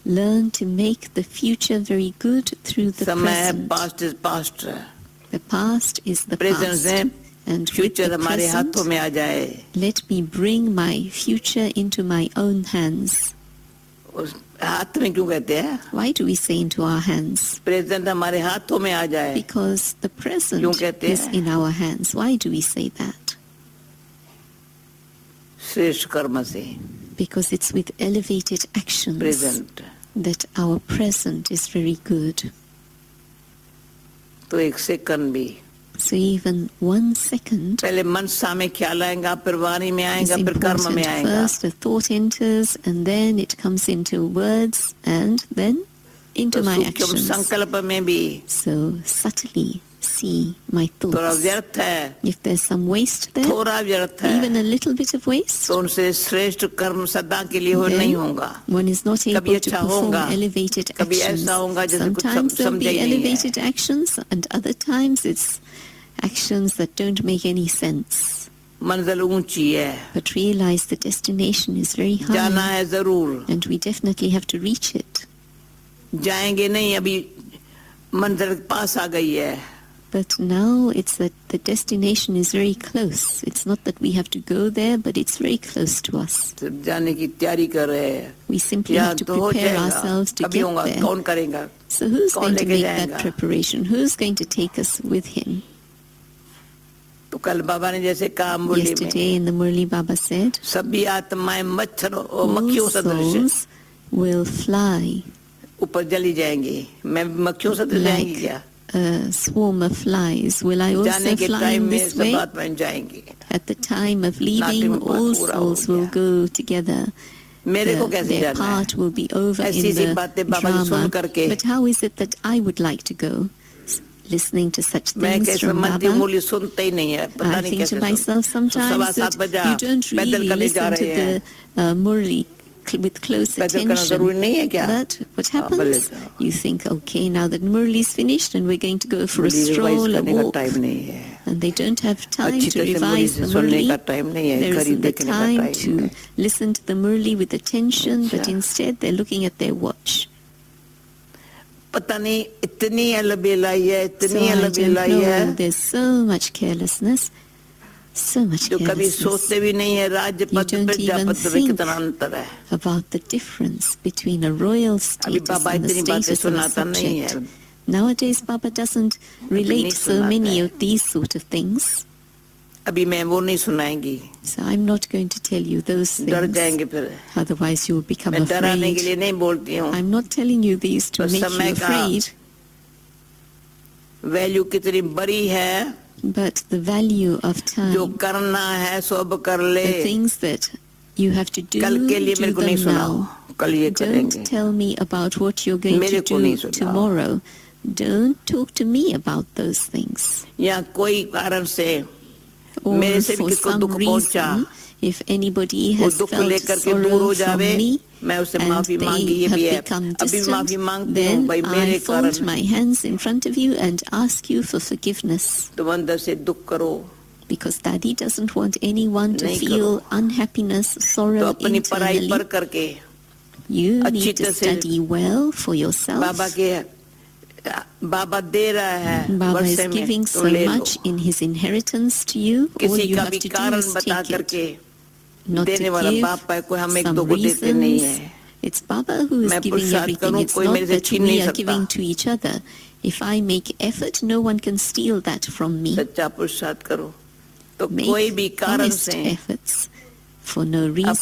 learn to make the future very good through the समय है present. Past is past The past is the present past. है And with future the हमारे present, हाथों में आ जाए let me bring my future into my own hands. उस हाथ में क्यों कहते हैं Why do we say into our hands? Present हमारे हाथों में आ जाए Because the present क्यों कहते is हैं? in our hands. Why do we say that? श्रेष्ठ कर्म से Because it's with elevated actions present that our present is very good. तो एक सेकंड भी So even one second पहले मन सामने ख्याल आएगा फिर वाणी में is आएगा फिर कर्म important. में आएगा First a thought enters and then it comes into words and then into तो my सूक्ष्म actions. संकल्प में भी So subtly see my थोड़ा thoughts. व्यर्थ है If there's some waste there, थोड़ा व्यर्थ है even a little bit of waste, तो उनसे श्रेष्ठ कर्म सदा के लिए हो Then नहीं होगा one is not कभी able to अच्छा perform होगा, elevated कभी actions. ऐसा होगा जैसे कुछ Sometimes सम- there'll be समझा ही नहीं है। elevated actions, and other times it's actions that don't make any sense. But realize the destination is very high. And we definitely have to reach it. But now it's that the destination is very close. It's not that we have to go there, but it's very close to us. We simply have to prepare ourselves to get there. So who's going to make that preparation? Who's going to take us with him? तो कल बाबा ने जैसे कहा मुरली में Yesterday in the Murli Baba said, सभी आत्माएं मच्छर और all मक्खियों सदृश souls will fly ऊपर जली जाएंगी मैं भी मक्खियों सदृश जाएंगी like क्या a swarm of flies. Will I जाने also के fly टाइम in में this सब way? आत्माएं जाएंगी At the time of नाट्य leaving, में all पूरा हो souls will गया। go together. मेरे को The- कैसे their जाना है part will be over ऐसी in ऐसी the बातें बाबा जी सुन drama. करके But how is it that I would like to go? listening to such things from Baba, I think to myself sometimes that you don't really listen to the uh, Murli with close attention. But what happens? You think, okay, now that Murli is finished and we're going to go for a stroll, a walk. And they don't have time to revise the Murli. There isn't the time to listen to the Murli with attention, but instead they're looking at their watch. पता नहीं इतनी अलबेलाई है So इतनी I don't अलबेलाई है know, there's so much carelessness, so much जो कभी carelessness. सोचते भी नहीं है राज्य You पद don't पे even जापद में think कितना अंतर है about the difference between a royal अभी status बाबा and the इतनी बातें status of a सुनाता नहीं है subject. Nowadays, Baba doesn't relate so सुनाता many है। of these sort of things. अभी मैं वो नहीं सुनाएंगी So I'm not going to tell you those डर things. जाएंगे फिर Otherwise, you'll become मैं डराने के afraid. लिए नहीं बोलती हूँ I'm not telling you these to बस make समय you का afraid, वैल्यू कितनी बड़ी है but the value of जो time, करना है सो अब कर ले the things that you have to do, कल के लिए do मेरे को नहीं them सुनाओ now. कल ये करेंगे Don't tell me about what you're going मेरे to को नहीं do सुनाओ। tomorrow. Don't talk to me about those things. या कोई कारण से Or मेरे से भी किसको दुख पहुँचा if anybody वो दुख लेकर के दूर हो जावे me मैं and माफ़ी मांगी ये भी है अभी माफ़ी मांगती हूँ भाई मेरे कारण my hands in front of you and ask you for forgiveness. तुम अंदर से दुख करो Because Daddy doesn't want anyone to feel unhappiness, तो अपनी पढ़ाई पर करके You need to study well for yourself. बाबा के है Baba is giving so much in his inheritance to you. All you have to do is take it. Not to give some reasons. It's Baba who is giving everything. It's not that we are giving to each other. If I make effort, no one can steal that from me. Make honest efforts for no reason.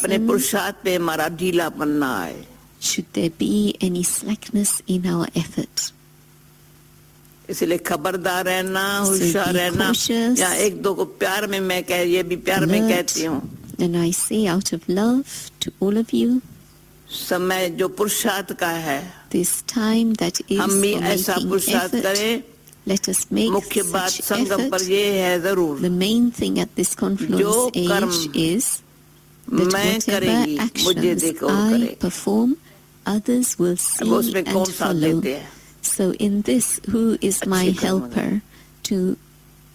Should there be any slackness in our efforts? इसलिए खबरदार रहना होशियार रहना या एक दो को प्यार में मैं कह ये भी प्यार में कहती हूँ And I say out of love to all of you, समय जो पुरुषार्थ का है this time that is हम भी ऐसा पुरुषार्थ करें let us make मुख्य बात संगम पर. ये है ज़रूर The main thing at this confluence जो age कर्म is that मैं whatever करेगी मुझे actions देखो I perform, others will see and follow. So in this, who is my helper to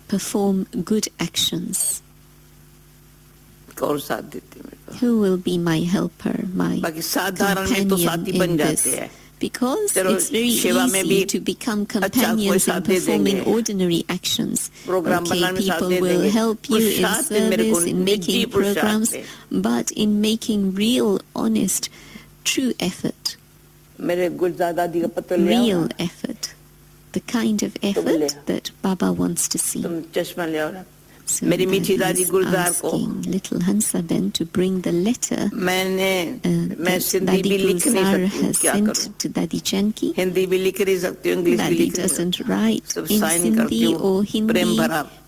perform good actions? Who will be my helper, my companion in this? Because it's very easy to become companions in performing ordinary actions. Okay, people will help you in service, in making programs, but in making real, honest, true effort, real effort, the kind of effort that Baba wants to see. So मेरी मीठी दादी गुलजार little Hansa Ben to bring the letter uh, मैं सिंधी भी to Dadi Janki. Hindi doesn't write in sign or Hindi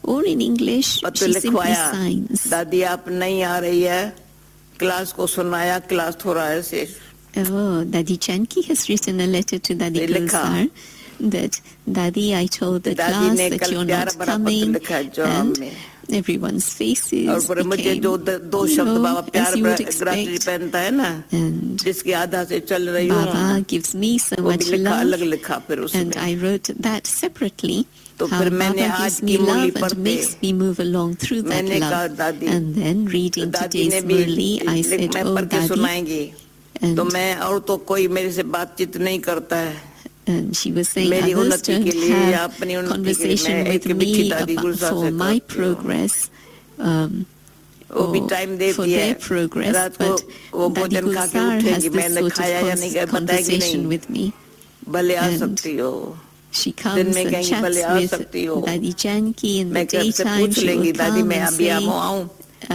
or in English. She simply signs. दादी आप नहीं आ रही है Class को सुनाया क्लास थोड़ा ऐसे Oh, Dadi Janki has written a letter to Dadi Gulzar that Dadi, I told the Dadi class that you're not coming and everyone's faces और पर मुझे जो दो शब्द बाबा प्यार ग्राफी पहनता है ना जिसके आधा से चल रही हूँ बाबा gives me so much love अलग लिखा फिर उसमें and I wrote that separately तो फिर मैंने आज की मूली पर makes me move along through that love. and then reading today's Murli I said oh Dadi तो मैं और तो कोई मेरे से बातचीत नहीं करता है। मेरी उन्नति के लिए या अपनी उन्नति के लिए मैं एक बिच्छी दादी गुलशन से माय प्रोग्रेस वो भी टाइम दे दिया रात को वो भोजन खा के उठेगी। मैंने खाया या नहीं खाया पता है कि नहीं भले आ सकती हो। She comes and आ सकती Daddy Janki in the daytime. She will come and say,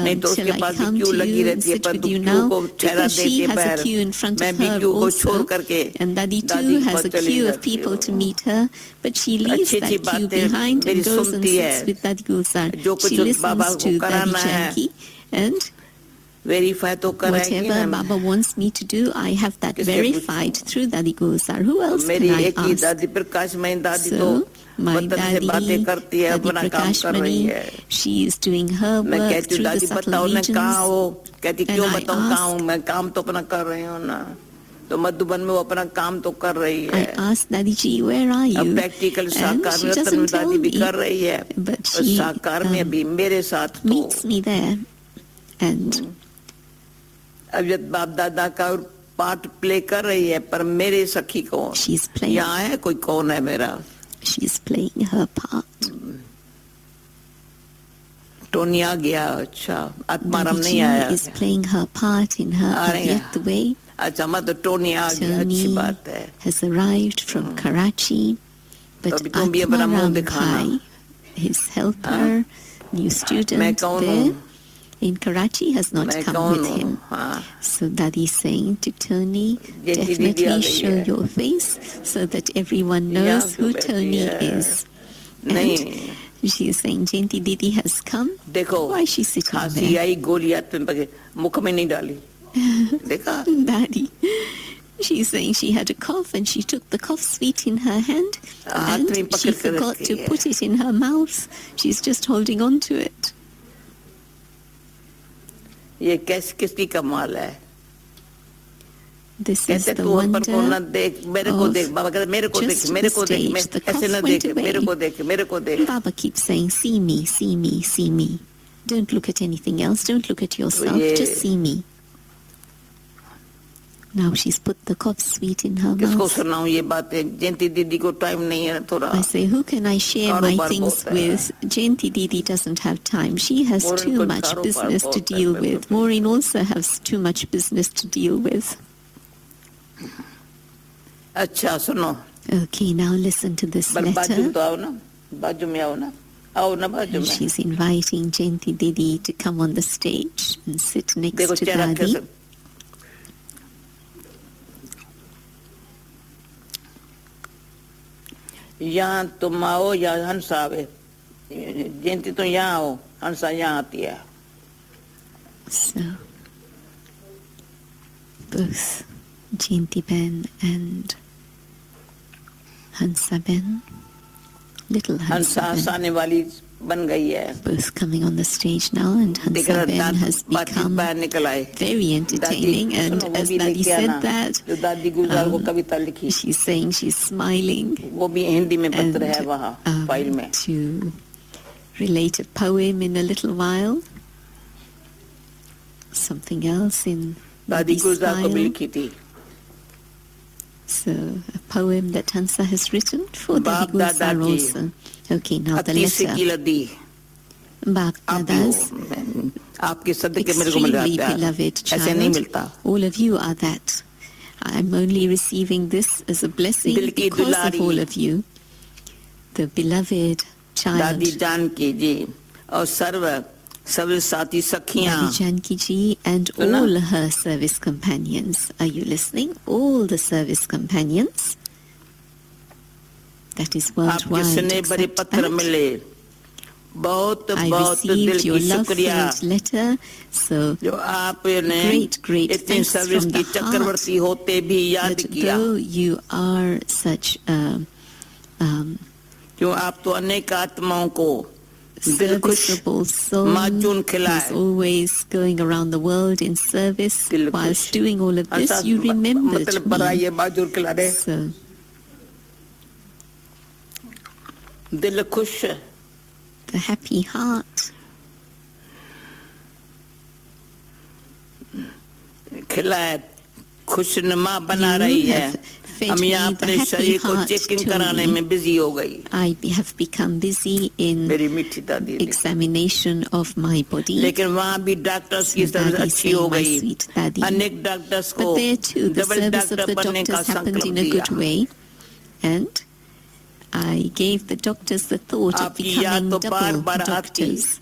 नहीं तो उसके पास क्यू लगी रहती है परंतु क्यू को ठहरा देके पैर in front of her, छोड़ करके दादी too has a queue of people to meet her, but she leaves that queue behind and goes and sits with Dadi Gulzar. She listens to Dadi Janki and verify तो कराएँगे Baba wants me to do I have that verified through Dadi Guru sir who else मेरी एक ही दादी प्रकाश मई दादी तो so, तो My daddy, Dadi Prakash Mani, she is doing her work through the subtle regions. कहती क्यों बताऊँ कहाँ हूँ? मैं काम तो अपना कर रही हूँ ना। तो मधुबन में वो अपना काम तो कर रही है। Dadi ji where are you practical साकार में दादी भी कर रही है। साकार में um, भी मेरे साथ तो meets me there. And हम्म। अब जब बाप दादा का और पार्ट प्ले कर रही है पर मेरे सखी को she's playing, यहाँ है कोई कौन है मेरा she's playing her part. Tony आ गया अच्छा आत्माराम नहीं आया is playing her part in her है। Avyakt way. अच्छा मैं तो टोनी आ गया अच्छी बात है has arrived from Karachi, but तो Atmaram दिखाना। Kai, his helper, new student कौन there हूँ in Karachi has not come with him. So Dadi is saying to Tony, definitely show your face so that everyone knows who Tony is. And she is saying, "Jayanti Didi has come. देखो, Why is she sitting there? आई गोली आत्म मुख में नहीं डाली. देखा? Dadi. She's saying she had a cough and she took the cough sweet in her hand and she forgot to put it in her mouth. She's just holding on to it. ये कैस किसकी कमाल है This is the तू wonder. देख मेरे को देख बाबा कहते मेरे को देख मेरे the को देख ऐसे न देख मेरे. को देख मेरे को देख Baba keeps saying, see me, see me, see me. Don't look at anything else. Don't look at yourself. Just see me. Now she's put the cough sweet in her किसको mouth. सुनाऊं ये बातें जयंती दीदी को टाइम नहीं है थोड़ा I say, who can I share my कारोबार things बहुत है। with? Jayanti Didi doesn't have time. She has Maureen too को much कारोबार business to बहुत है, deal बिल्कुल। with. Maureen also has too much business to deal with. अच्छा सुनो Okay, now listen to this बल बाजू letter. तो आओ ना बाजू में आओ ना आओ ना बाजू And में she's inviting Jayanti Didi to come on the stage and sit next देखो to चेहरा Dadi. यहाँ तुम आओ या हंस आवे जयंती तो यहाँ आओ हंसा यहाँ आती है So, both Jayanti Ben and Hansa Ben, little Hansa, Hansa Ben, आने वाली both coming on the stage now and Hansa Ben has become very entertaining and as Dadi said that um, she's saying she's smiling and um, to relate a poem in a little while. Something else in Dadi Gulzar ko bhi likhi thi so a poem that Hansa has written for Dadi Gulzar also. Okay, now the अति से letter. की लदी Bab आप भी Dada's हो मैं- आपके सदके मेरे को मिल extremely जाता है beloved ऐसे नहीं child. मिलता All of you are that. I'm only receiving this as a blessing दिल की because of Dulari. all of you. The beloved child. दादी जान की जी और सर्व सर्व साथी सखियां Dadi Janki ji and Suna? all her service companions. Are you listening? All the service companions. That is आपके worldwide. स्नेह भरे Accept पत्र that. मिले बहुत I बहुत दिल received your की शुक्रिया love-filled letter. So जो आपने Great, great इतनी thanks सर्विस from की the चक्रवर्ती होते भी याद that किया though you are such a um, क्यों आप तो अनेक आत्माओं को दिल खुश serviceable soul माजून who's खिलाए always going around the world in service, दिल whilst खुश doing all of this, ऐसा you remembered मतलब बड़ा me. ये माजूर खिला रहे So दिल खुश the happy heart खिलाए खुशनुमा बना You रही है have fed हम me यहाँ the अपने happy शरीर को heart चेकिंग to कराने me. में बिजी हो गई I have become busy in मेरी मीठी दादी ने। examination of my body. लेकिन वहाँ भी डॉक्टर्स की So सर्विस daddy अच्छी saying, हो "My गई sweet daddy." अनेक डॉक्टर्स को But there too, the double service of doctor the बनने का doctors happened संकल्प in a दिया good way. And I gave the doctors the thought of becoming double doctors.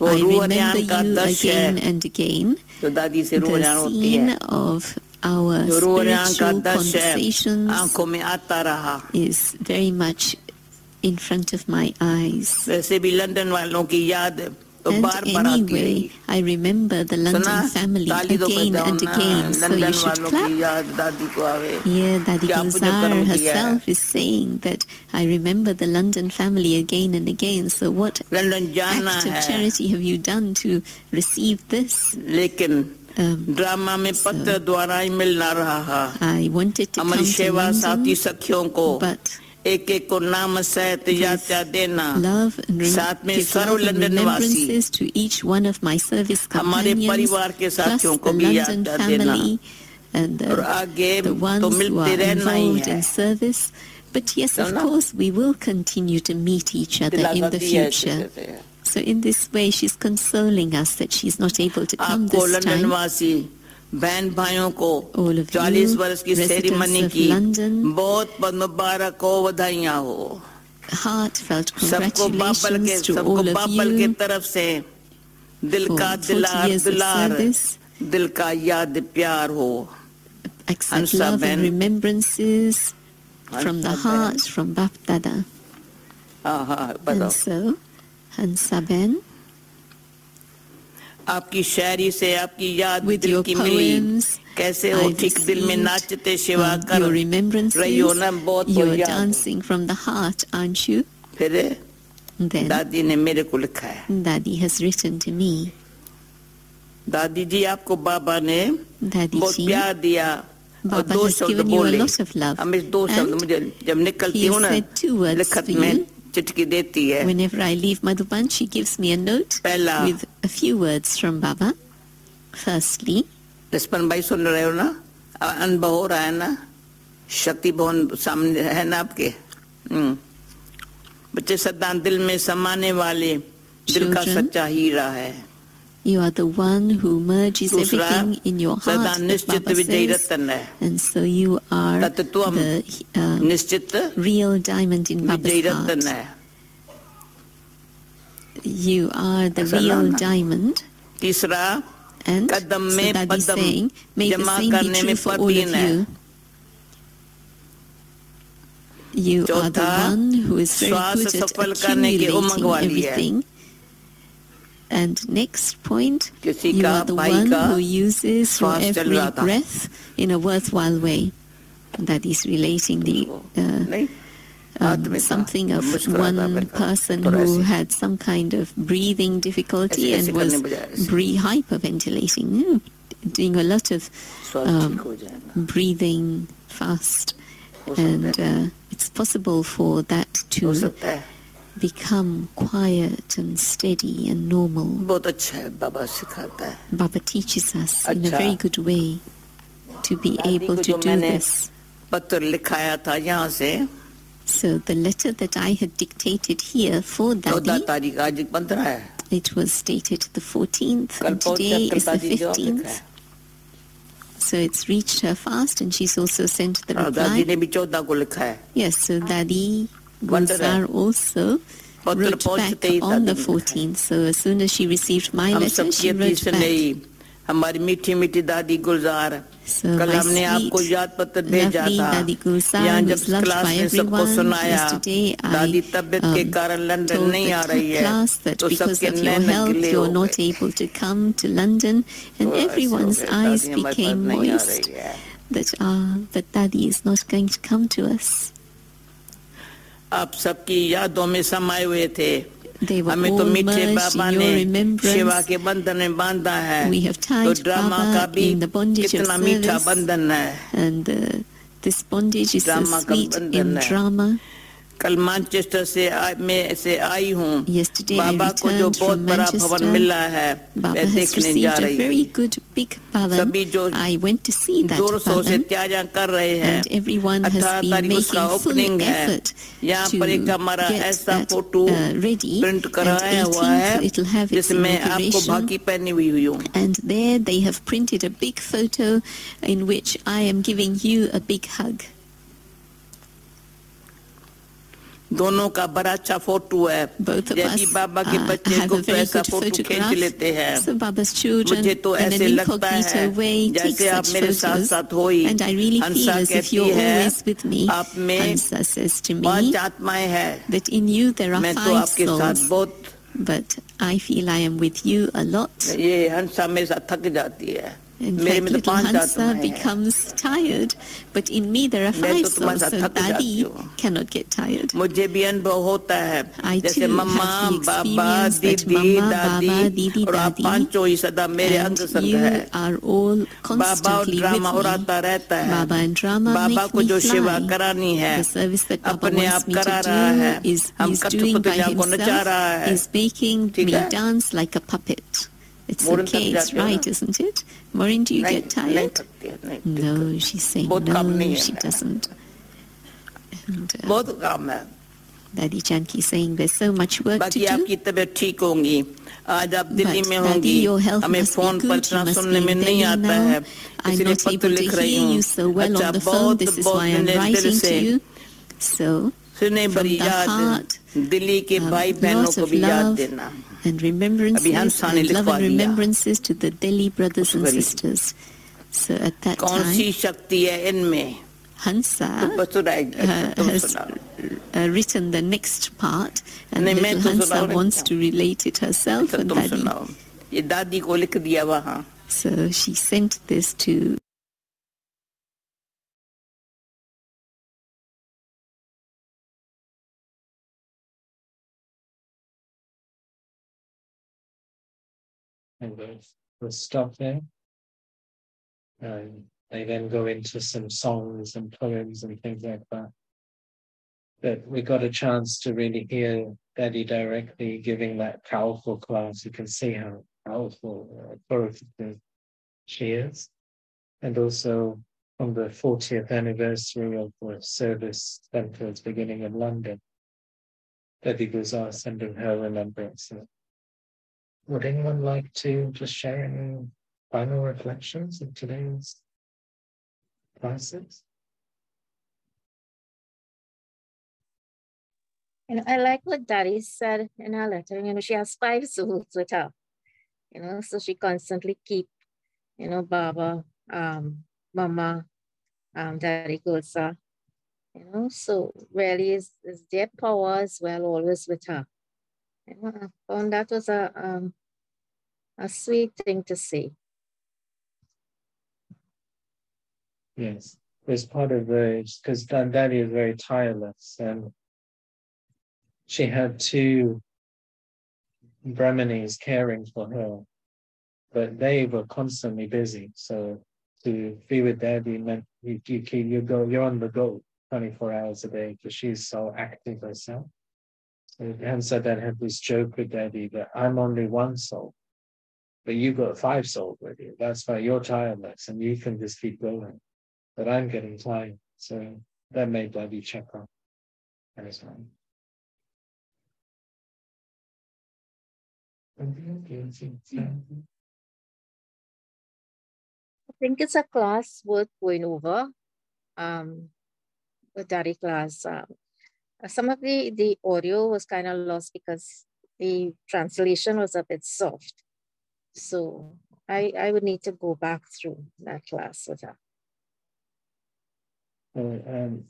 I remember you again and again. The scene of our spiritual conversations is very much in front of my eyes. वैसे भी London वालों की याद तो And बार बार आती रही anyway, I remember the सुना London family ताली तो again बजाओ and ना again, so you London should वालों clap. की याद दादी को आवे Yeah, Daddy क्या पुण्य Gulzar कर्म किया है herself is saying that I remember the London family again and again. So what London जाना act of है charity have you done to receive this? लेकिन Um, ड्रामा में पत्र द्वारा ही मिलना रहा I wanted to come हमारी to सेवा साथी London, सखियों को but एक एक को नाम सहित यात्रा देना love and rem- साथ में give serve love and London वासी remembrances to each one of my service हमारे companions, परिवार के plus साथियों को the भी London यात्रा देना family and और the आगे the तो ones who मिलते are रहना ही involved है in service. But yes, of Don't know. course, we will continue to meet each other दिलासा in the दिया है future. इसी से। So in this way, she's consoling us that she's not able to come आपको this London time. बहन भाइयों को चालीस वर्ष की सेरेमनी की बहुत मुबारक हो बधाइया हो। सबको बापल के सबको बापल के तरफ़ से दिल का दिलार दुलार दिल का याद प्यार हो। accept love and remembrances from the heart from Bab Dada. हाँ, हाँ, and so, आपकी शायरी से आपकी याद दिल की मिली। कैसे हो ठीक दिल में नाचते शिवा कर। रही हो ना बहुत फ्रॉम द हार्ट आंश फिर दादी ने मेरे को लिखा है। दादी हैज़ रिटन टू मी दादी जी आपको बाबा ने दादी बहुत प्यार दिया और दो शब्द बोले। हम इस दो शब्द मुझे जब निकलती हूँ ना लिखत में. चिटकी देती है Whenever I leave Madhuban, she gives me a note पहला with a few words from Baba. Firstly, रिस्पन भाई सुन रहे हो ना अनुभव हो रहा है ना शक्ति भवन सामने है ना आपके बच्चे सदा दिल में समाने वाले दिल का सच्चा हीरा है you are the one who merges दूसरा everything in your सदा heart, that निश्चित Baba विजयी says. रतन है And so you are तत्वम the uh, निश्चित real diamond in विजयी Baba's रतन heart. है You are the ऐसा real ना- diamond. तीसरा And कदम so में Daddy's Padma saying, may the जमा same be करने true में for all of पदीन है you. You are the चौथा, one who is very श्वास good at सफल करने की उमंग accumulating वाली है। everything. And next point, you are the one who uses your every breath in a worthwhile way. That is relating the uh, um, something of one person who had some kind of breathing difficulty and was hyperventilating, doing a lot of um, breathing fast. And uh, it's possible for that to become quiet and steady and normal. बहुत अच्छा है बाबा सिखाता है Baba teaches us in a अच्छा। very good way to be दादी able को to जो do मैंने this. पत्र लिखाया था यहाँ से So the letter that I had dictated here for चौदह Daddy, तारीख आज पंद्रह है it was dated the 14th कल and पहुंच today कल is the दादी जवाब लिखा 15th. है So it's reached her fast and she's also sent the और दादी reply. ने भी चौदह को लिखा है Yes, so Daddy Wonder Gulzar also wrote back on the 14th. So as soon as she received my letter, she wrote back. हमारी मीठी मीठी दादी गुलजार। So कल हमने आपको याद पत्र भेजा था यहाँ जब क्लास में सबको सुनाया। दादी तबियत um, के कारण लंदन नहीं आ रही है। तो सबके नैन के लिए that ah, that Dadi is not going to come to us. आप सबकी यादों में समाये हुए थे। हमें तो मीठे बाबा ने सेवा के बंधन में बांधा है। तो ड्रामा का भी कितना मीठा बंधन है। ड्रामा का बंधन है। कल मैनचेस्टर से मैं से आई हूँ। बाबा को जो बहुत बड़ा भवन मिला है मैं देखने जा रही हूँ। सभी जो ज़ोर शोर से त्याजा कर रहे हैं। अठारह तारीख उसका ओपनिंग है। यहाँ पर एक हमारा ऐसा फ़ोटो प्रिंट कराया हुआ है जिसमें आपको भागी पहनी हुई हूँ। And there they have printed a big photo. दोनों का बड़ा अच्छा फ़ोटो है। यदि बाबा के बच्चे को ऐसा फ़ोटो खींच लेते हैं। मुझे तो ऐसे लगता है जैसे आप मेरे साथ साथ हो ही अंसा कहती है आप में पाँच आत्माएँ है। मैं तो आपके साथ बहुत But I feel I am with you a lot. In fact, little Hansa becomes tired, but in me there are five souls, so Dadi cannot get tired. I too have the experience that Mamma, Baba, Didi, Dadi, and you are all constantly with me. Baba and drama make me fly. The service that Baba wants me to do is he's doing by himself, is making me dance like a puppet. It's okay, it's right, isn't it? Maureen, do you get tired? No, she's saying no, she doesn't. And, uh, both come. Dadi Janki is saying there's so much work but to yeah, do. Kita but Dadi, your health must phone be good. You. I'm not able to hear you so well on the phone. This is why I'm writing to you. So, from the heart, a of love and remembrances and uh, love and remembrances to the Delhi brothers and sisters. So at that time, Hansa uh, has uh, written the next part, and little Hansa wants to relate it herself and Dadi. So she sent this to and we'll, we'll stop there. Um, they then go into some songs and poems and things like that. But we got a chance to really hear Dadi directly giving that powerful class. You can see how powerful, uh, she is. And also on the 40th anniversary of the service centre's beginning in London, Dadi Gulzar sending her remembrance. Would anyone like to just share any final reflections of today's classes? Know, I like what Dadi said in her letter. You know, she has five souls with her. You know, so she constantly keep, you know, Baba, um, Mama, um, Dadi Gulzar. You know, so really is, is their power as well always with her. You know, that was a um a sweet thing to see. Yes, it's part of the because Dadi is very tireless, and she had two Brahmanis caring for her, but they were constantly busy. So to be with Dadi meant you you you go you're on the go twenty four hours a day because she's so active herself. So Hansa then had this joke with Dadi that I'm only one soul, but you've got five souls with you. That's why you're tireless and you can just keep going but I'm getting tired. So that made Dadi check on as well. I think it's a class worth going over. Um, the Dadi class. Um, some of the, the audio was kind of lost because the translation was a bit soft. So I, I would need to go back through that class with her. Um,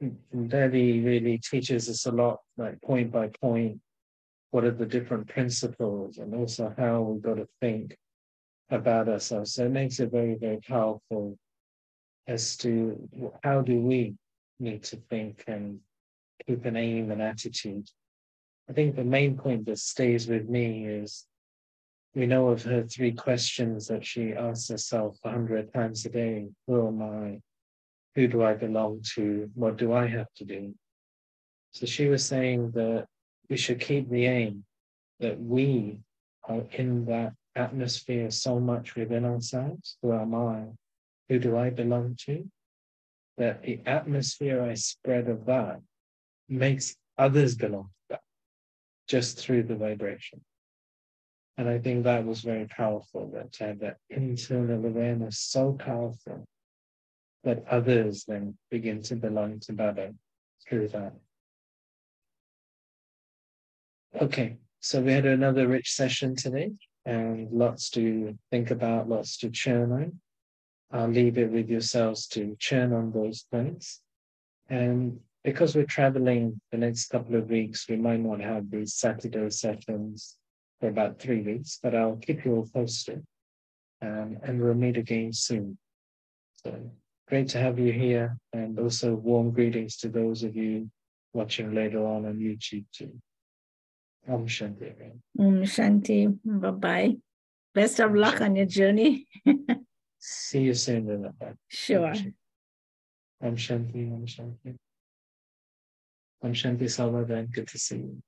really teaches us a lot, like point by point, what are the different principles and also how we've got to think about ourselves. So it makes it very, very powerful as to how do we need to think and keep an aim and attitude. I think the main point that stays with me is we know of her three questions that she asks herself a hundred times a day. Who am I? Who do I belong to? What do I have to do? So she was saying that we should keep the aim that we are in that atmosphere so much within ourselves. Who am I? Who do I belong to? That the atmosphere I spread of that makes others belong to that just through the vibration. And I think that was very powerful, that to have that internal awareness so powerful that others then begin to belong to Baba through that. Okay, so we had another rich session today and lots to think about, lots to churn on. I'll leave it with yourselves to churn on those things. And because we're traveling the next couple of weeks, we might not have these Saturday sessions for about three weeks, but I'll keep you all posted. Um, and we'll meet again soon. So great to have you here, and also warm greetings to those of you watching later on on YouTube too. Om Shanti. Om Shanti. Bye bye. Best of luck on your journey. [LAUGHS] See you soon. Sure. Om Shanti. Om Shanti. Om Shanti Salva, good to see you.